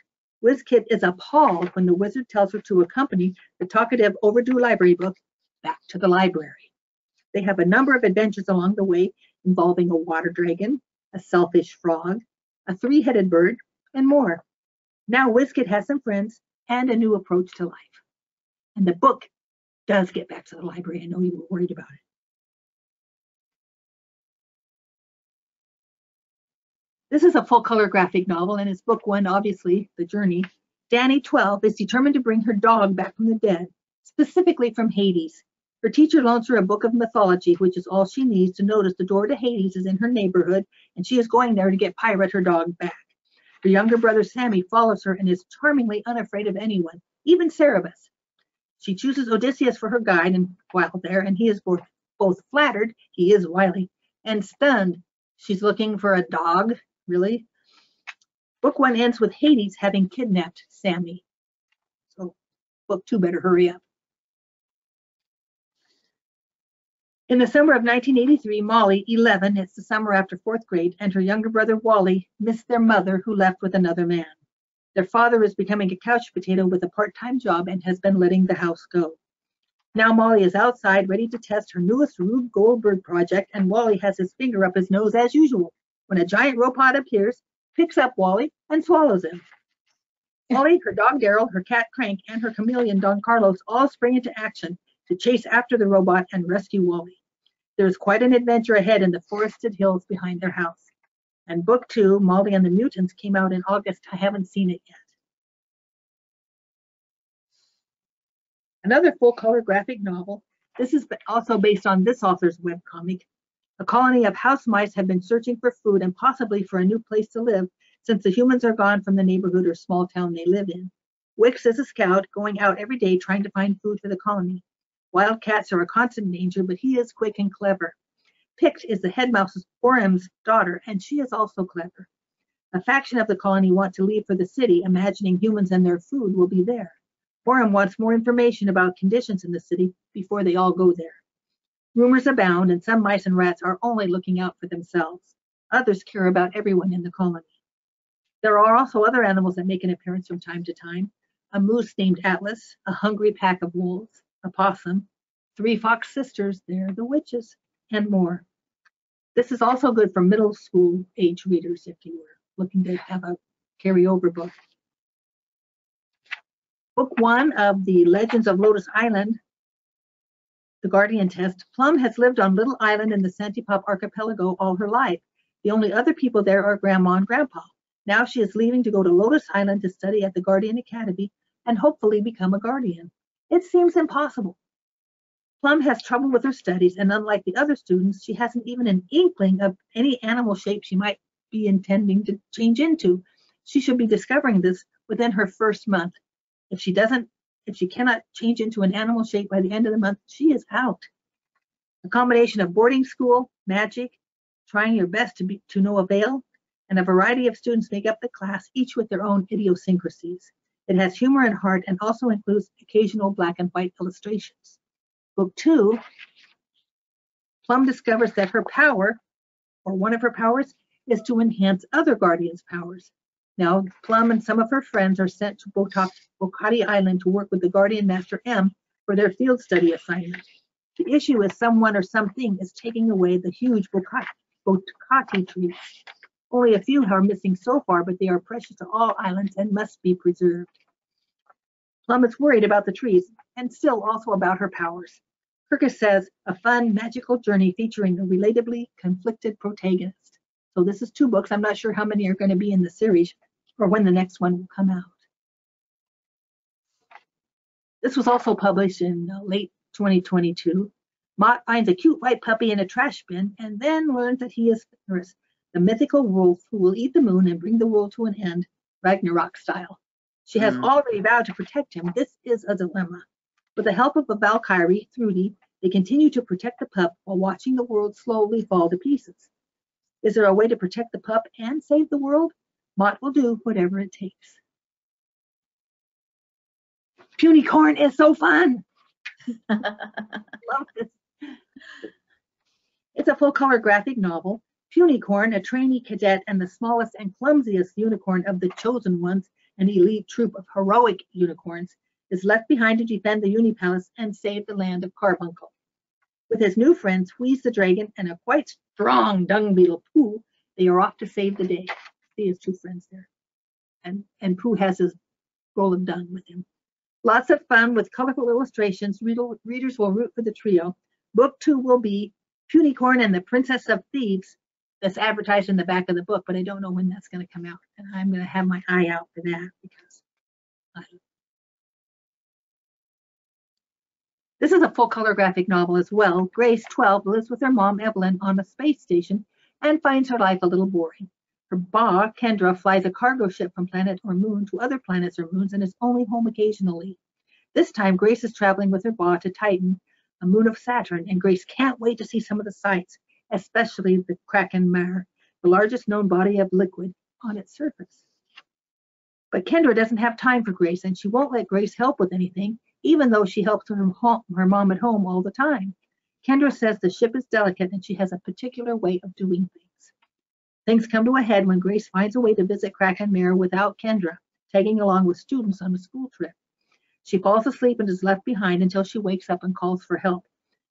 WizKit is appalled when the wizard tells her to accompany the talkative overdue library book back to the library. They have a number of adventures along the way involving a water dragon, a selfish frog, a three-headed bird, and more. Now WizKit has some friends and a new approach to life. And the book does get back to the library. I know you were worried about it. This is a full color graphic novel and it's book one, obviously, The Journey. Danny, 12, is determined to bring her dog back from the dead, specifically from Hades. Her teacher loans her a book of mythology, which is all she needs to notice the door to Hades is in her neighborhood, and she is going there to get Pirate, her dog, back. Her younger brother Sammy follows her and is charmingly unafraid of anyone, even Cerberus. She chooses Odysseus for her guide and while there, and he is both, both flattered, he is wily, and stunned. She's looking for a dog, really? Book one ends with Hades having kidnapped Sammy. So book two better hurry up. In the summer of 1983, Molly, 11, it's the summer after fourth grade, and her younger brother Wally miss their mother who left with another man. Their father is becoming a couch potato with a part-time job and has been letting the house go. Now Molly is outside ready to test her newest Rube Goldberg project and Wally has his finger up his nose as usual when a giant robot appears, picks up Wally and swallows him. Wally, her dog Daryl, her cat Crank, and her chameleon Don Carlos all spring into action to chase after the robot and rescue Wally. There's quite an adventure ahead in the forested hills behind their house. And book two, Molly and the Mutants, came out in August. I haven't seen it yet. Another full color graphic novel. This is also based on this author's webcomic. A colony of house mice have been searching for food and possibly for a new place to live since the humans are gone from the neighborhood or small town they live in. Wix is a scout going out every day trying to find food for the colony. Wildcats are a constant danger, but he is quick and clever. Pict is the head mouse Orem's daughter, and she is also clever. A faction of the colony want to leave for the city, imagining humans and their food will be there. Orem wants more information about conditions in the city before they all go there. Rumors abound, and some mice and rats are only looking out for themselves. Others care about everyone in the colony. There are also other animals that make an appearance from time to time. A moose named Atlas, a hungry pack of wolves, a possum, three fox sisters, they're the witches, and more. This is also good for middle school age readers if you were looking to have a carryover book. Book one of the Legends of Lotus Island, The Guardian Test. Plum has lived on Little Island in the Santipop archipelago all her life. The only other people there are Grandma and Grandpa. Now she is leaving to go to Lotus Island to study at the Guardian Academy and hopefully become a guardian. It seems impossible. Plum has trouble with her studies, and unlike the other students, she hasn't even an inkling of any animal shape she might be intending to change into. She should be discovering this within her first month. If she doesn't, if she cannot change into an animal shape by the end of the month, she is out. A combination of boarding school, magic, trying your best to be to no avail, and a variety of students make up the class, each with their own idiosyncrasies. It has humor and heart and also includes occasional black and white illustrations. Book two, Plum discovers that her power, or one of her powers, is to enhance other guardians' powers. Now, Plum and some of her friends are sent to Bokati Island to work with the Guardian Master M for their field study assignment. The issue is someone or something is taking away the huge Bokati, Bokati trees. Only a few are missing so far, but they are precious to all islands and must be preserved. Plum is worried about the trees and still also about her powers. Kirkus says, a fun, magical journey featuring a relatably conflicted protagonist. So this is two books. I'm not sure how many are going to be in the series or when the next one will come out. This was also published in uh, late 2022. Mott finds a cute white puppy in a trash bin and then learns that he is Fenris, the mythical wolf who will eat the moon and bring the world to an end, Ragnarok style. She has Mhm. already vowed to protect him. This is a dilemma. With the help of a Valkyrie, Thrudi, they continue to protect the pup while watching the world slowly fall to pieces. Is there a way to protect the pup and save the world? Mott will do whatever it takes. Punicorn is so fun. Love this. It's a full color graphic novel. Punicorn, a trainee cadet and the smallest and clumsiest unicorn of the chosen ones, an elite troop of heroic unicorns, is left behind to defend the Uni Palace and save the land of Carbuncle. With his new friends, Wheeze the Dragon and a quite strong dung beetle, Pooh, they are off to save the day. See his two friends there. And, and Pooh has his roll of dung with him. Lots of fun with colorful illustrations. Readers will root for the trio. Book two will be Punicorn and the Princess of Thieves. That's advertised in the back of the book, but I don't know when that's going to come out. And I'm going to have my eye out for that because I This is a full color graphic novel as well. Grace, 12, lives with her mom, Evelyn, on a space station and finds her life a little boring. Her ba, Kendra, flies a cargo ship from planet or moon to other planets or moons and is only home occasionally. This time, Grace is traveling with her ba to Titan, a moon of Saturn, and Grace can't wait to see some of the sights, especially the Kraken Mare, the largest known body of liquid on its surface. But Kendra doesn't have time for Grace, and she won't let Grace help with anything, even though she helps her, home, her mom at home all the time. Kendra says the ship is delicate and she has a particular way of doing things. Things come to a head when Grace finds a way to visit Kraken Mare without Kendra, tagging along with students on a school trip. She falls asleep and is left behind until she wakes up and calls for help.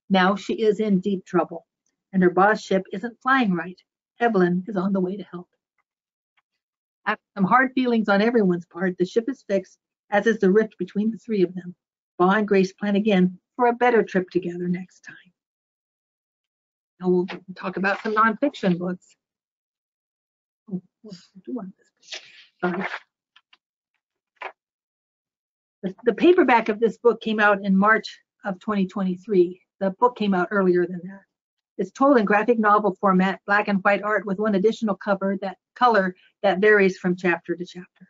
Now she is in deep trouble, and her boss ship isn't flying right. Evelyn is on the way to help. After some hard feelings on everyone's part, the ship is fixed, as is the rift between the three of them. Ba and Grace plan again for a better trip together next time. Now we'll talk about some nonfiction books. Oh, the paperback of this book came out in March of 2023. The book came out earlier than that. It's told in graphic novel format, black and white art with one additional cover that color that varies from chapter to chapter.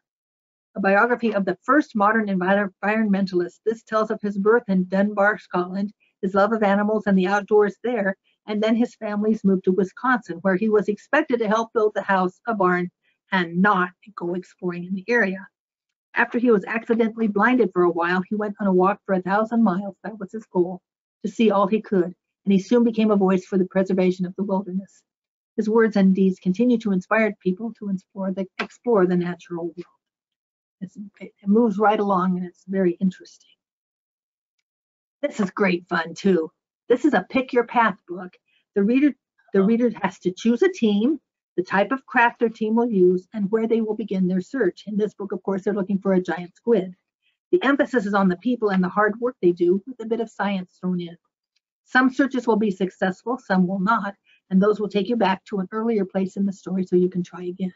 A biography of the first modern envir- environmentalist. This tells of his birth in Dunbar, Scotland, his love of animals and the outdoors there, and then his family's move to Wisconsin, where he was expected to help build the house, a barn, and not go exploring in the area. After he was accidentally blinded for a while, he went on a walk for a thousand miles. That was his goal, to see all he could, and he soon became a voice for the preservation of the wilderness. His words and deeds continue to inspire people to explore the, explore the natural world. It's, it moves right along and it's very interesting. This is great fun too. This is a pick your path book. The reader The Oh. reader has to choose a team, the type of craft their team will use, and where they will begin their search. In this book, of course, they're looking for a giant squid. The emphasis is on the people and the hard work they do with a bit of science thrown in. Some searches will be successful, some will not, and those will take you back to an earlier place in the story so you can try again.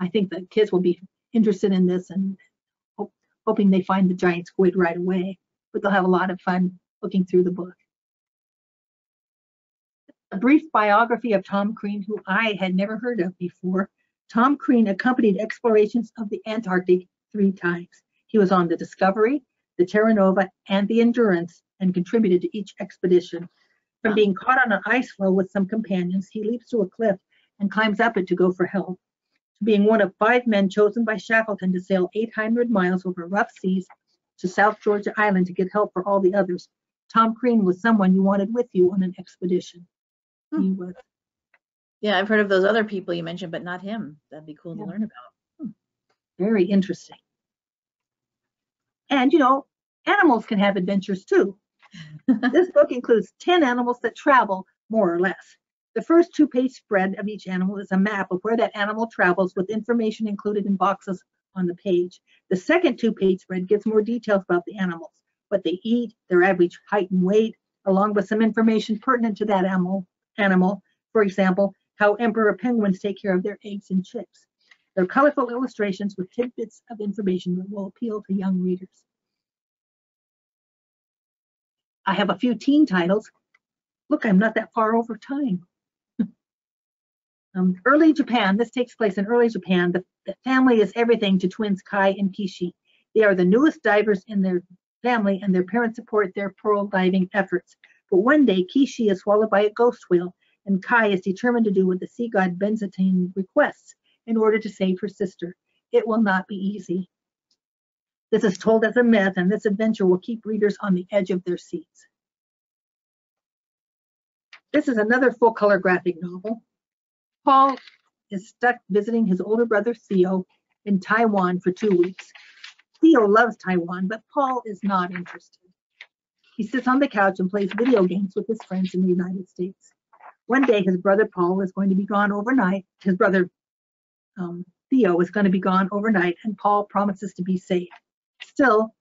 I think the kids will be interested in this and hope, hoping they find the giant squid right away, but they'll have a lot of fun looking through the book. A brief biography of Tom Crean, who I had never heard of before. Tom Crean accompanied explorations of the Antarctic three times. He was on the Discovery, the Terra Nova, and the Endurance, and contributed to each expedition. From being caught on an ice floe with some companions, he leaps to a cliff and climbs up it to go for help. To being one of five men chosen by Shackleton to sail 800 miles over rough seas to South Georgia Island to get help for all the others, Tom Crean was someone you wanted with you on an expedition. Hmm. He was Yeah, I've heard of those other people you mentioned, but not him. That'd be cool Yeah. to learn about. Hmm. very interesting. And you know, animals can have adventures too. this book includes 10 animals that travel, more or less. The first two page spread of each animal is a map of where that animal travels with information included in boxes on the page. The second two page spread gives more details about the animals, what they eat, their average height and weight, along with some information pertinent to that animal. animal. For example, how emperor penguins take care of their eggs and chicks. They're colorful illustrations with tidbits of information that will appeal to young readers. I have a few teen titles. Look, I'm not that far over time. um, early Japan, this takes place in early Japan. The, the family is everything to twins Kai and Kishi. They are the newest divers in their family and their parents support their pearl diving efforts. But one day, Kishi is swallowed by a ghost whale and Kai is determined to do what the sea god Benzaiten requests in order to save her sister. It will not be easy. This is told as a myth, and this adventure will keep readers on the edge of their seats. This is another full color graphic novel. Paul is stuck visiting his older brother Theo in Taiwan for two weeks. Theo loves Taiwan, but Paul is not interested. He sits on the couch and plays video games with his friends in the United States. One day, his brother Paul is going to be gone overnight. His brother um, Theo is going to be gone overnight, and Paul promises to be safe. Still,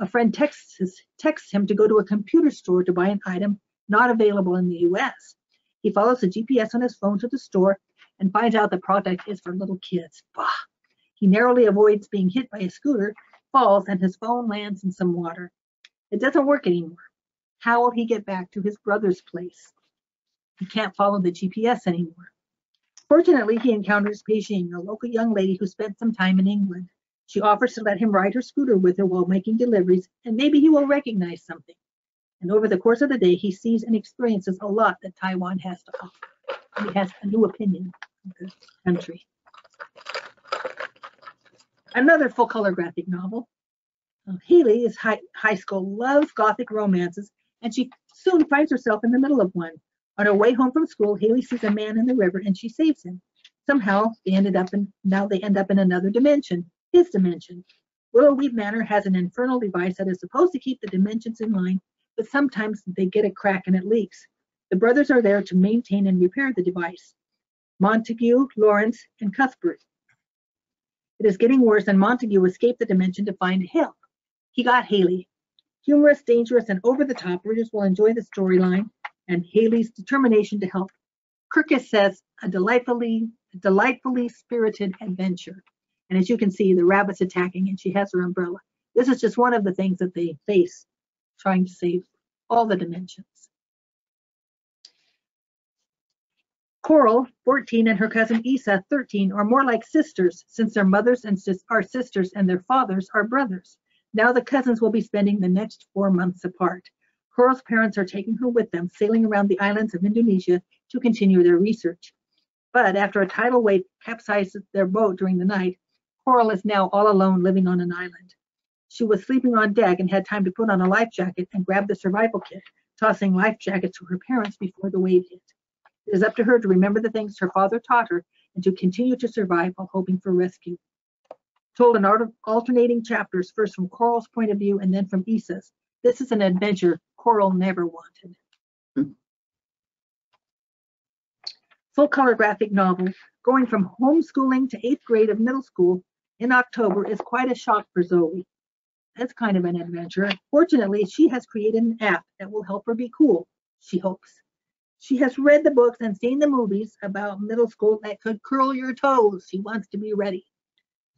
a friend texts, his, texts him to go to a computer store to buy an item not available in the US. He follows the GPS on his phone to the store and finds out the product is for little kids. Bah! He narrowly avoids being hit by a scooter, falls, and his phone lands in some water. It doesn't work anymore. How will he get back to his brother's place? He can't follow the GPS anymore. Fortunately, he encounters Beijing, a local young lady who spent some time in England. She offers to let him ride her scooter with her while making deliveries, and maybe he will recognize something. And over the course of the day, he sees and experiences a lot that Taiwan has to offer. He has a new opinion of the country. Another full color graphic novel. Uh, Healy is high, high school, loves gothic romances, and she soon finds herself in the middle of one. On her way home from school, Haley sees a man in the river and she saves him. Somehow they ended up in now they end up in another dimension, his dimension. Willowweed Manor has an infernal device that is supposed to keep the dimensions in line, but sometimes they get a crack and it leaks. The brothers are there to maintain and repair the device. Montague, Lawrence, and Cuthbert. It is getting worse, and Montague escaped the dimension to find help. He got Haley. Humorous, dangerous, and over the top, readers will enjoy the storyline and Haley's determination to help. Kirkus says a delightfully, delightfully spirited adventure. And as you can see, the rabbit's attacking and she has her umbrella. This is just one of the things that they face trying to save all the dimensions. Coral, 14, and her cousin Isa, 13, are more like sisters since their mothers and sis are sisters and their fathers are brothers. Now the cousins will be spending the next four months apart. Coral's parents are taking her with them, sailing around the islands of Indonesia to continue their research. But after a tidal wave capsizes their boat during the night, Coral is now all alone living on an island. She was sleeping on deck and had time to put on a life jacket and grab the survival kit, tossing life jackets to her parents before the wave hit. It is up to her to remember the things her father taught her and to continue to survive while hoping for rescue. Told in alternating chapters, first from Coral's point of view and then from Isa's, this is an adventure Coral never wanted. Hmm. full color graphic novel. Going from homeschooling to eighth grade of middle school in October is quite a shock for Zoe. That's kind of an adventure. Fortunately, she has created an app that will help her be cool, she hopes. She has read the books and seen the movies about middle school that could curl your toes. She wants to be ready.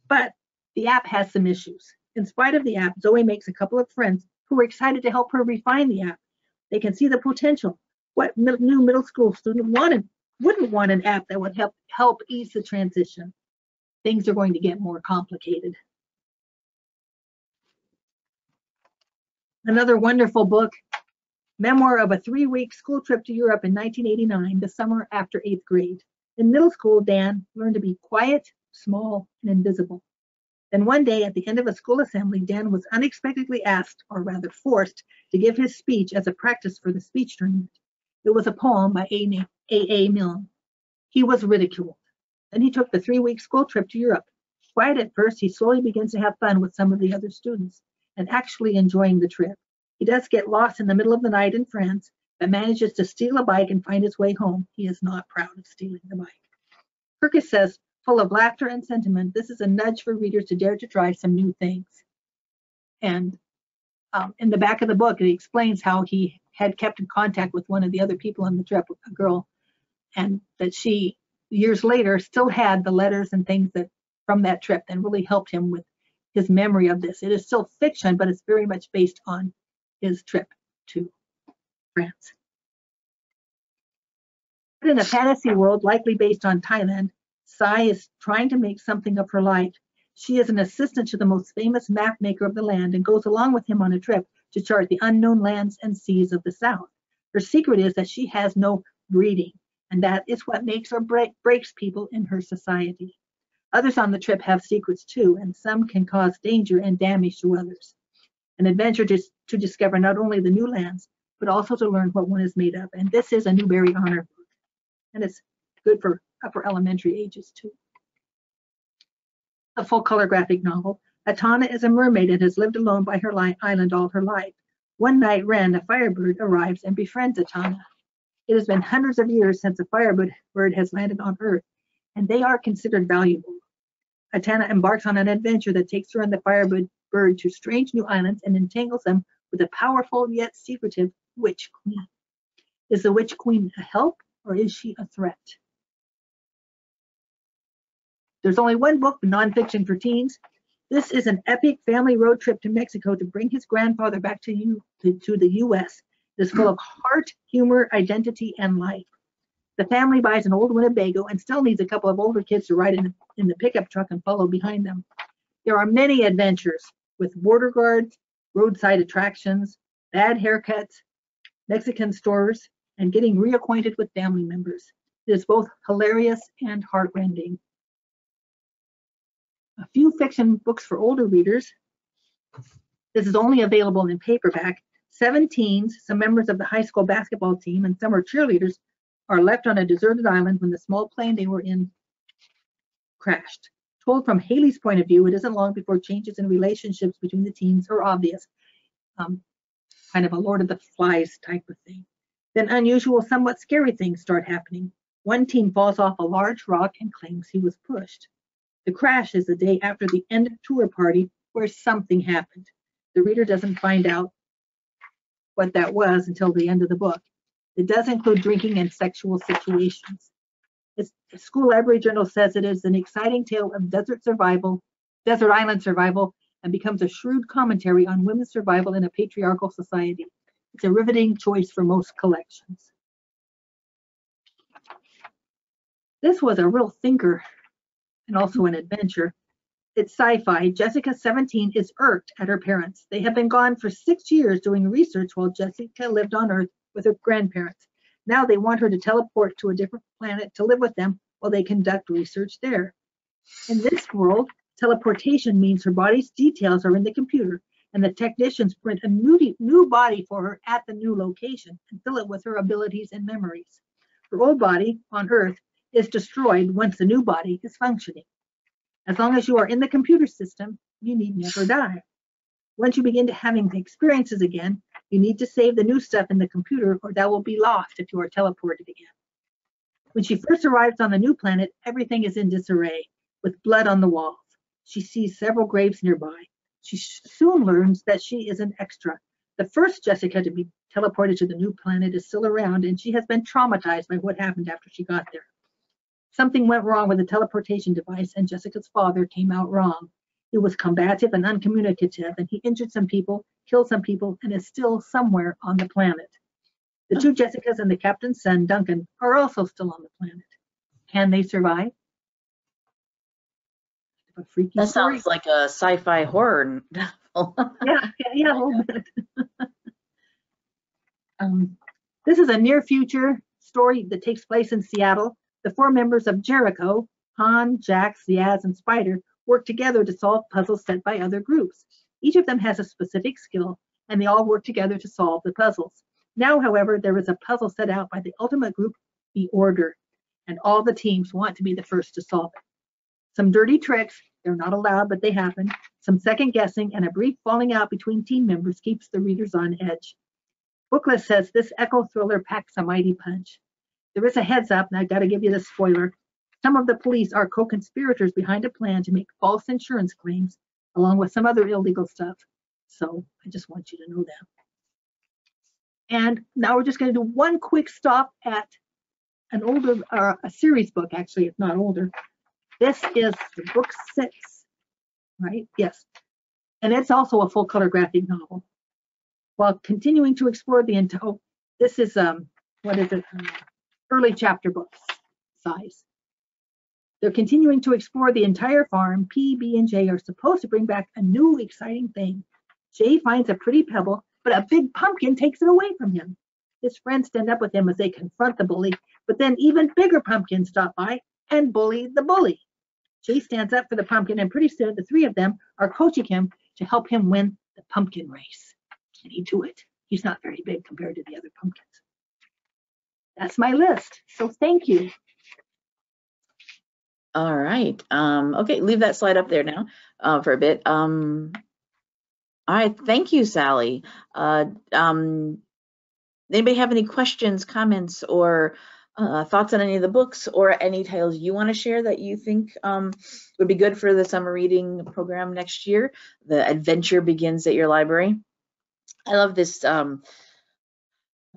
But the app has some issues. In spite of the app, Zoe makes a couple of friends who are excited to help her refine the app. They can see the potential. What new middle school student wanted, wouldn't want an app that would help help ease the transition? Things are going to get more complicated. Another wonderful book, Memoir of a Three-Week School Trip to Europe in 1989, the summer after eighth grade. In middle school, Dan learned to be quiet, small, and invisible. Then one day at the end of a school assembly, Dan was unexpectedly asked, or rather forced, to give his speech as a practice for the speech tournament. It was a poem by A. A. Milne. He was ridiculed. Then he took the three-week school trip to Europe. Quiet at first, he slowly begins to have fun with some of the other students and actually enjoying the trip. He does get lost in the middle of the night in France, but manages to steal a bike and find his way home. He is not proud of stealing the bike. Kirkus says, full of laughter and sentiment, this is a nudge for readers to dare to try some new things. And um, in the back of the book, it explains how he had kept in contact with one of the other people on the trip, a girl, and that she years later still had the letters and things that from that trip and really helped him with his memory of this. It is still fiction, but it's very much based on his trip to France. But in a fantasy world, likely based on Thailand, Sai is trying to make something of her life. She is an assistant to the most famous map maker of the land and goes along with him on a trip to chart the unknown lands and seas of the South. Her secret is that she has no breeding, and that is what makes or break, breaks people in her society. Others on the trip have secrets too, and some can cause danger and damage to others. An adventure to, to discover not only the new lands, but also to learn what one is made of. And this is a Newbery Honor book, and it's good for upper elementary ages too. A full color graphic novel. Atana is a mermaid and has lived alone by her island all her life. One night, Ren, a firebird, arrives and befriends Atana. It has been hundreds of years since a firebird bird has landed on Earth, and they are considered valuable. Atana embarks on an adventure that takes her and the firebird bird to strange new islands and entangles them with a powerful yet secretive witch queen. Is the witch queen a help or is she a threat? There's only one book, nonfiction for teens. This is an epic family road trip to Mexico to bring his grandfather back to, you, to, the US. It is full of heart, humor, identity, and life. The family buys an old Winnebago and still needs a couple of older kids to ride in, in the pickup truck and follow behind them. There are many adventures with border guards, roadside attractions, bad haircuts, Mexican stores, and getting reacquainted with family members. It is both hilarious and heartrending. A few fiction books for older readers. This is only available in paperback. Seven teens, some members of the high school basketball team, and some are cheerleaders, are left on a deserted island when the small plane they were in crashed. Told from Haley's point of view, it isn't long before changes in relationships between the teens are obvious. Um, kind of a Lord of the Flies type of thing. Then unusual, somewhat scary things start happening. One teen falls off a large rock and claims he was pushed. The crash is the day after the end of tour party where something happened. The reader doesn't find out what that was until the end of the book. It does include drinking and sexual situations. The School Library Journal says it is an exciting tale of desert survival, desert island survival, and becomes a shrewd commentary on women's survival in a patriarchal society. It's a riveting choice for most collections. This was a real thinker and also an adventure. It's sci-fi. Jessica, 17, is irked at her parents. They have been gone for six years doing research while Jessica lived on Earth with her grandparents. Now they want her to teleport to a different planet to live with them while they conduct research there. In this world, teleportation means her body's details are in the computer and the technicians print a new, new body for her at the new location and fill it with her abilities and memories. Her old body on Earth is destroyed once the new body is functioning. As long as you are in the computer system, you need never die. Once you begin to having the experiences again, you need to save the new stuff in the computer or that will be lost if you are teleported again. When she first arrives on the new planet, everything is in disarray, with blood on the walls. She sees several graves nearby. She soon learns that she is an extra. The first Jessica to be teleported to the new planet is still around, and she has been traumatized by what happened after she got there. Something went wrong with the teleportation device, and Jessica's father came out wrong. He was combative and uncommunicative, and he injured some people, killed some people, and is still somewhere on the planet. The two Jessicas and the captain's son, Duncan, are also still on the planet. Can they survive? A freaky That story. sounds like a sci-fi horror novel. Yeah, yeah, yeah, a little bit. um, this is a near future story that takes place in Seattle. The four members of Jericho, Han, Jax, Yaz, and Spider, work together to solve puzzles set by other groups. Each of them has a specific skill, and they all work together to solve the puzzles. Now, however, there is a puzzle set out by the ultimate group, the Order, and all the teams want to be the first to solve it. Some dirty tricks, they're not allowed, but they happen, some second guessing, and a brief falling out between team members keeps the readers on edge. Booklist says this echo thriller packs a mighty punch. There is a heads up, and I've gotta give you the spoiler. Some of the police are co-conspirators behind a plan to make false insurance claims, along with some other illegal stuff. So I just want you to know that. And now we're just gonna do one quick stop at an older, uh, a series book, actually, if not older. This is book six, right? Yes. And it's also a full color graphic novel. While continuing to explore the entire, oh, this is, um, what is it? Early chapter books size. They're continuing to explore the entire farm. P, B, and J are supposed to bring back a new exciting thing. J finds a pretty pebble, but a big pumpkin takes it away from him. His friends stand up with him as they confront the bully, but then even bigger pumpkins stop by and bully the bully. J stands up for the pumpkin, and pretty soon the three of them are coaching him to help him win the pumpkin race. Can he do it? He's not very big compared to the other pumpkins. That's my list. So thank you. All right. Um, okay, leave that slide up there now uh, for a bit. Um, all right, thank you, Sally. Uh, um, anybody have any questions, comments, or uh, thoughts on any of the books or any titles you want to share that you think um, would be good for the summer reading program next year? The adventure begins at your library. I love this um,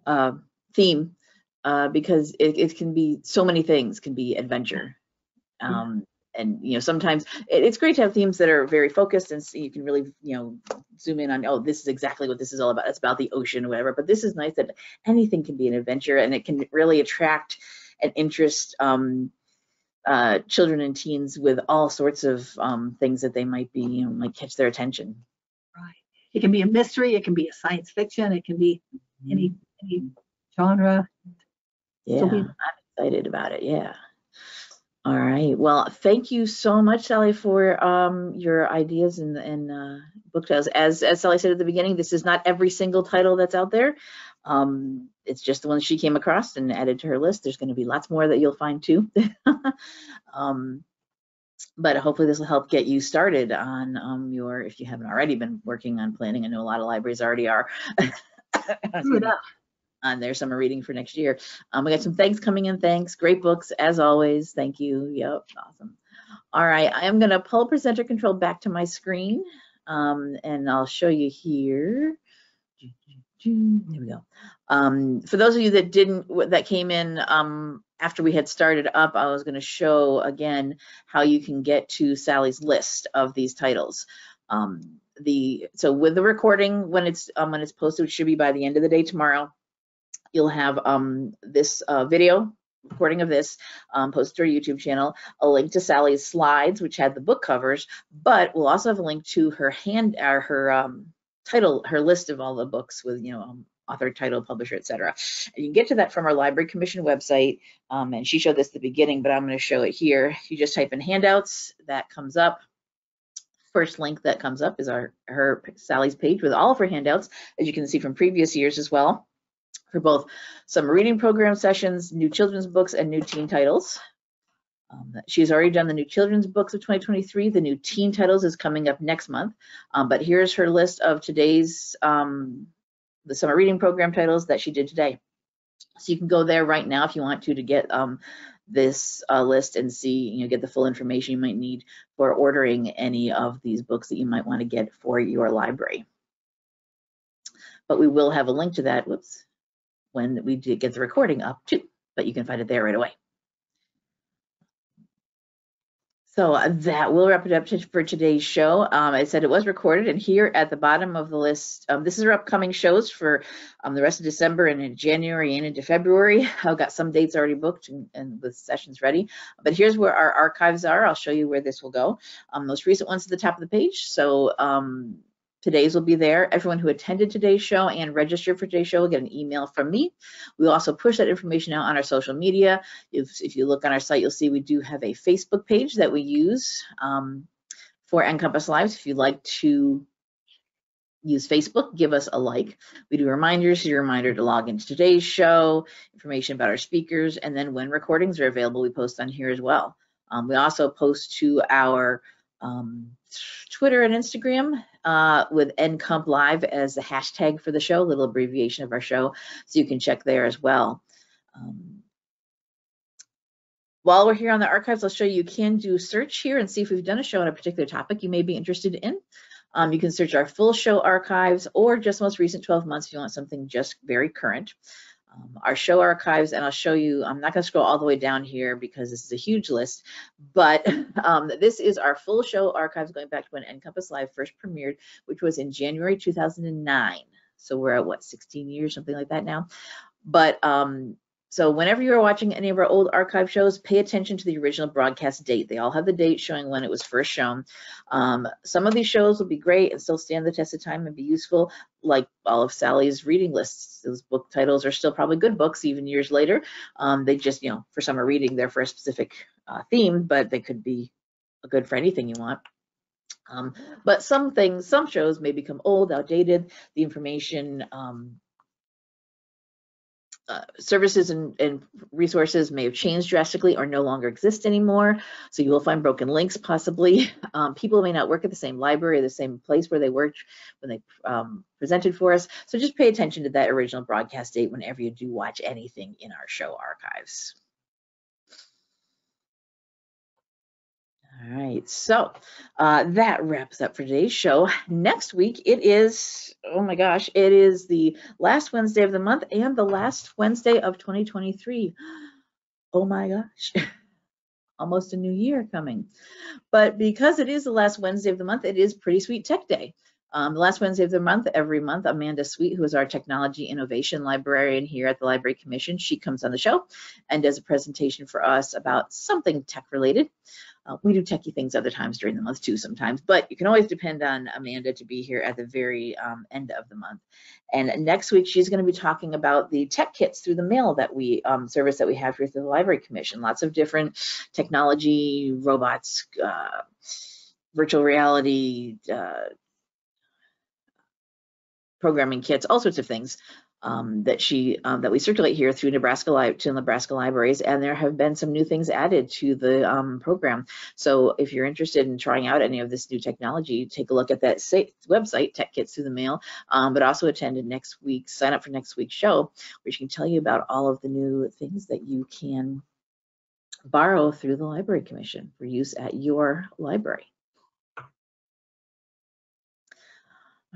uh, theme uh, because it, it can be so many things can be adventure. Um, and you know sometimes it, it's great to have themes that are very focused and so you can really you know zoom in on oh this is exactly what this is all about it's about the ocean or whatever but this is nice that anything can be an adventure and it can really attract and interest um, uh, children and teens with all sorts of um, things that they might be you know might catch their attention Right. It can be a mystery. It can be a science fiction. It can be any, any genre. Yeah So we- i'm excited about it yeah. All right well thank you so much sally for um, your ideas and, and uh, book titles. As as sally said at the beginning this is not every single title that's out there. Um, it's just the ones she came across and added to her list. There's going to be lots more that you'll find too. Um, but hopefully this will help get you started on um, your if you haven't already been working on planning. I know a lot of libraries already are On their summer reading for next year. Um, we got some thanks coming in. Thanks. Great books as always. Thank you. Yep. Awesome. All right. I am going to pull presenter control back to my screen um, and I'll show you here. There we go. Um, for those of you that didn't, that came in um, after we had started up, I was going to show again how you can get to Sally's list of these titles. Um, the so with the recording when it's um, when it's posted, should be by the end of the day tomorrow you'll have um, this uh, video recording of this um, posted to our YouTube channel, a link to Sally's slides, which had the book covers, but we'll also have a link to her hand, or her um, title, her list of all the books with, you know, um, author, title, publisher, etc. And you can get to that from our Library Commission website, um, and she showed this at the beginning, but I'm going to show it here. You just type in handouts, that comes up. First link that comes up is our her Sally's page with all of her handouts, as you can see from previous years as well for both summer reading program sessions, new children's books, and new teen titles. Um, she's already done the new children's books of 2023. The new teen titles is coming up next month. Um, but here's her list of today's um, the summer reading program titles that she did today. So you can go there right now if you want to to get um, this uh, list and see, you know, get the full information you might need for ordering any of these books that you might want to get for your library. But we will have a link to that, whoops, when we did get the recording up too, but you can find it there right away. So uh, that will wrap it up for today's show. Um, I said it was recorded, and here at the bottom of the list, um, this is our upcoming shows for um, the rest of December and in January and into February. I've got some dates already booked and, and with sessions ready. But here's where our archives are. I'll show you where this will go. Um, most recent ones at the top of the page. So um, Today's will be there. Everyone who attended today's show and registered for today's show will get an email from me. We also push that information out on our social media. If, if you look on our site, you'll see we do have a Facebook page that we use um, for NCompass Lives. If you'd like to use Facebook, give us a like. We do reminders, a reminder to log into today's show, information about our speakers, and then when recordings are available, we post on here as well. Um, we also post to our um, Twitter and Instagram uh, with NComp Live as the hashtag for the show, a little abbreviation of our show, so you can check there as well. Um, while we're here on the archives, I'll show you, you can do search here and see if we've done a show on a particular topic you may be interested in. Um, you can search our full show archives or just most recent 12 months if you want something just very current um, our show archives, and I'll show you, I'm not going to scroll all the way down here because this is a huge list, but um, this is our full show archives going back to when NCompass Live first premiered, which was in January 2009. So we're at what, 16 years, something like that now. But um, so whenever you are watching any of our old archive shows, pay attention to the original broadcast date. They all have the date showing when it was first shown. Um, some of these shows will be great and still stand the test of time and be useful, like all of Sally's reading lists. Those book titles are still probably good books even years later. Um, they just, you know, for summer reading, they're for a specific uh, theme, but they could be good for anything you want. Um, but some things, some shows may become old, outdated. The information um, uh, services and, and, resources may have changed drastically or no longer exist anymore. So you will find broken links possibly. Um, people may not work at the same library, the same place where they worked when they um, presented for us. So just pay attention to that original broadcast date whenever you do watch anything in our show archives. All right, so uh, that wraps up for today's show. Next week, it is, oh my gosh, it is the last Wednesday of the month and the last Wednesday of 2023. Oh my gosh, almost a new year coming. But because it is the last Wednesday of the month, it is Pretty Sweet Tech Day. Um, the last Wednesday of the month, every month, Amanda Sweet, who is our technology innovation librarian here at the Library Commission, she comes on the show and does a presentation for us about something tech related. Uh, we do techie things other times during the month too sometimes, but you can always depend on Amanda to be here at the very um, end of the month. And next week, she's going to be talking about the tech kits through the mail that we um, service that we have here through the Library Commission. Lots of different technology, robots, uh, virtual reality, uh, programming kits, all sorts of things um, that she um, that we circulate here through Nebraska Li to Nebraska libraries, and there have been some new things added to the um, program. So if you're interested in trying out any of this new technology, take a look at that website, Tech Kits Through the Mail, um, but also attend next week's sign up for next week's show, which can tell you about all of the new things that you can borrow through the Library Commission for use at your library.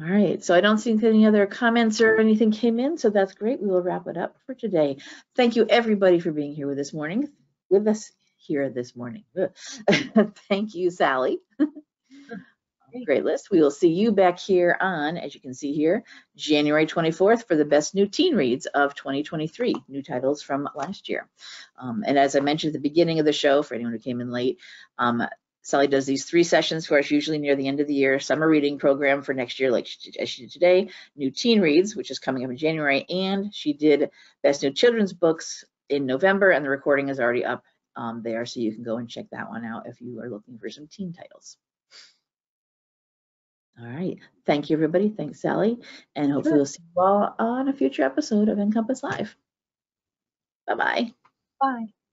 All right, so I don't see any other comments or anything came in, so that's great. We will wrap it up for today. Thank you everybody for being here with this morning, with us here this morning. Thank you, Sally. Great list. We will see you back here on, as you can see here, January 24th for the best new teen reads of 2023, new titles from last year. Um, and as I mentioned at the beginning of the show, for anyone who came in late, um, Sally does these three sessions for us usually near the end of the year, summer reading program for next year, like she, as she did today, new teen reads, which is coming up in January, and she did best new children's books in November, and the recording is already up um, there, so you can go and check that one out if you are looking for some teen titles. All right, thank you everybody, thanks Sally, and hopefully sure. we'll see you all on a future episode of NCompass Live. Bye-bye. Bye. -bye. Bye.